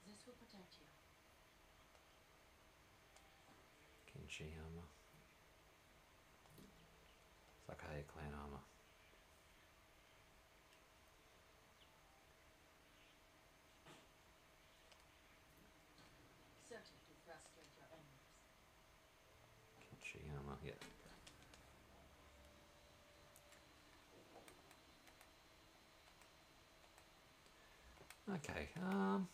This will protect you. Kenshiyama. Sakai clan armor. Certain to frustrate your enemies. Yeah. Okay, um.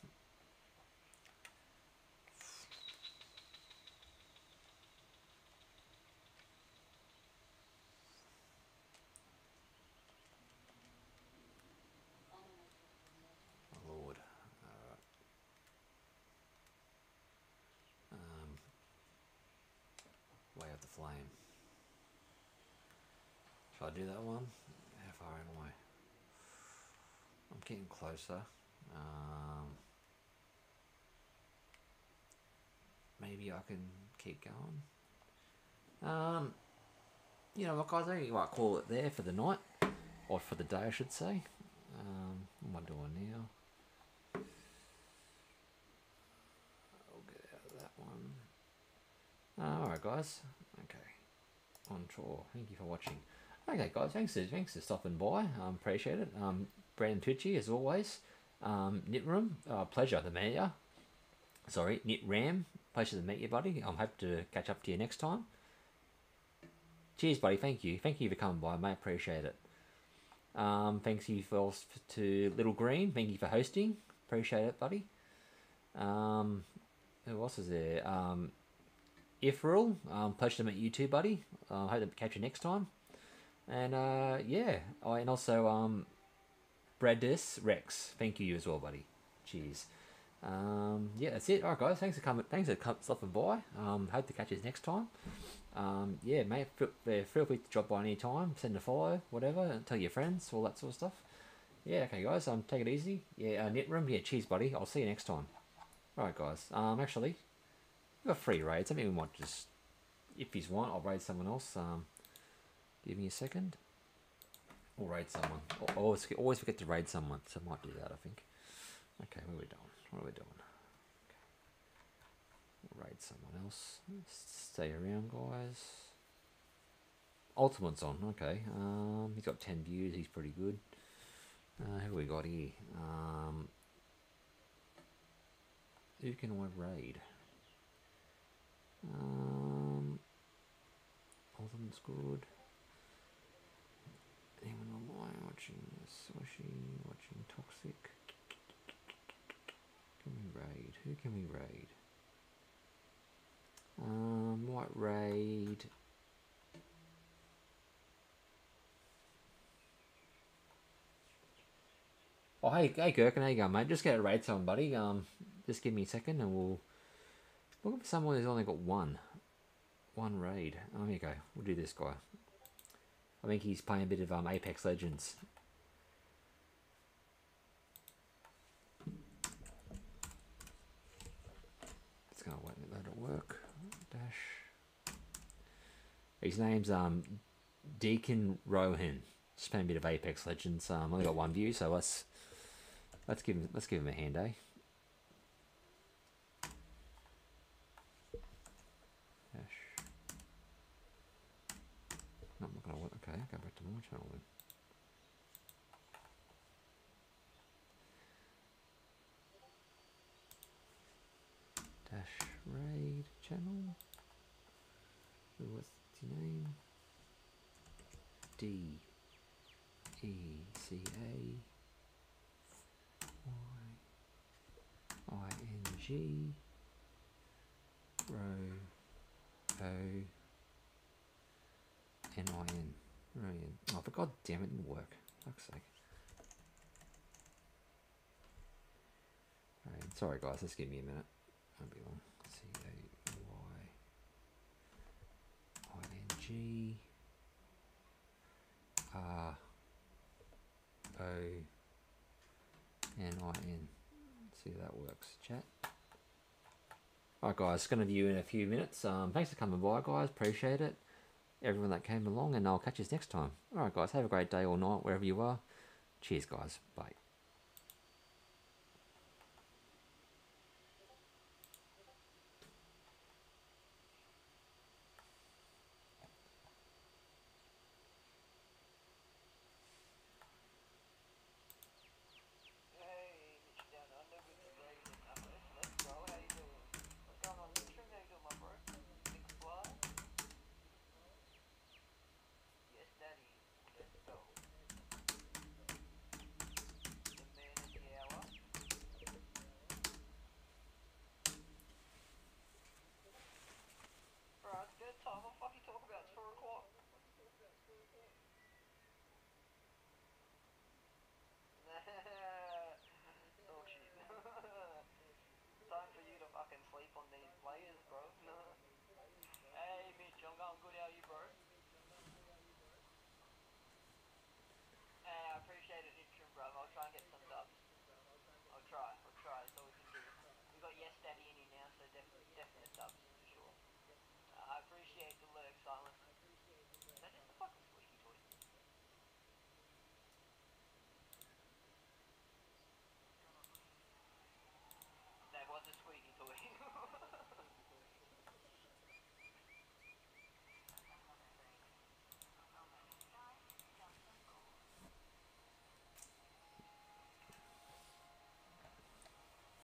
Oh Lord. Alright. Um, the flame. Shall I do that one? How far am I? I'm getting closer. Um, maybe I can keep going. Um, you know what, guys? I think I might call it there for the night, or for the day, I should say. Um, what am I doing now? I'll get out of that one. Uh, Alright, guys. On tour. Thank you for watching. Okay, guys. Thanks for, thanks for stopping by. Um, appreciate it. Um, Brandon Tucci, as always. Um, Nitroom, uh, pleasure to meet you. Sorry, Nit Ram, pleasure to meet you, buddy. I'm hope to catch up to you next time. Cheers, buddy. Thank you. Thank you for coming by, mate. Appreciate it. Um, thanks you for to Little Green. Thank you for hosting. Appreciate it, buddy. Um, who else is there? Um, Ifril, um, pleasure to meet you too, buddy. Uh, hope to catch you next time. And uh, yeah, oh, and also um, Bradis Rex. Thank you as well, buddy. Cheers. Um, yeah, that's it. All right, guys. Thanks for coming. Thanks for stopping by. Um, hope to catch you next time. Um, yeah, mate. Feel, feel free to drop by any time. Send a follow, whatever. Tell your friends, all that sort of stuff. Yeah, okay, guys. Um, take it easy. Yeah, uh, knit room. Yeah, cheers, buddy. I'll see you next time. All right, guys. Um, actually, we got free raids. I think we might just, if he's want, I'll raid someone else. Um, give me a second. Or raid someone. Al- Always, always forget to raid someone, so I might do that. I think. Okay, what are we doing? What are we doing? We'll raid someone else. Stay around, guys. Ultimate's on. Okay. Um, he's got ten views. He's pretty good. Uh, who we got here? Um, who can I raid? Um, Ultimate's good. Anyone online watching Swashi, watching Toxic? Can we raid? Who can we raid? Um, might raid. Oh, hey, hey, Gherkin, how you going, mate? Just get a raid someone, buddy. Um, Just give me a second and we'll look for someone who's only got one. One raid. Oh, here you go. We'll do this guy. I think he's playing a bit of um, Apex Legends. It's gonna wait let it work. Dash. His name's um Decaying Ronin. Just playing a bit of Apex Legends. Um, only got one view, so let's let's give him let's give him a hand, eh? Dash. No, I'm not gonna work. Dash raid channel. What's your name? D E C A Y I N G Ro O N I N. Oh, for God damn it, It didn't work. Fuck's sake. Alright, sorry guys, just give me a minute. Won't be long. C A Y I N G R O N I N. See if that works. Chat. Alright guys, it's gonna view in a few minutes. Um thanks for coming by guys, appreciate it. Everyone that came along and I'll catch you next time. Alright guys, have a great day or night wherever you are. Cheers guys. Bye.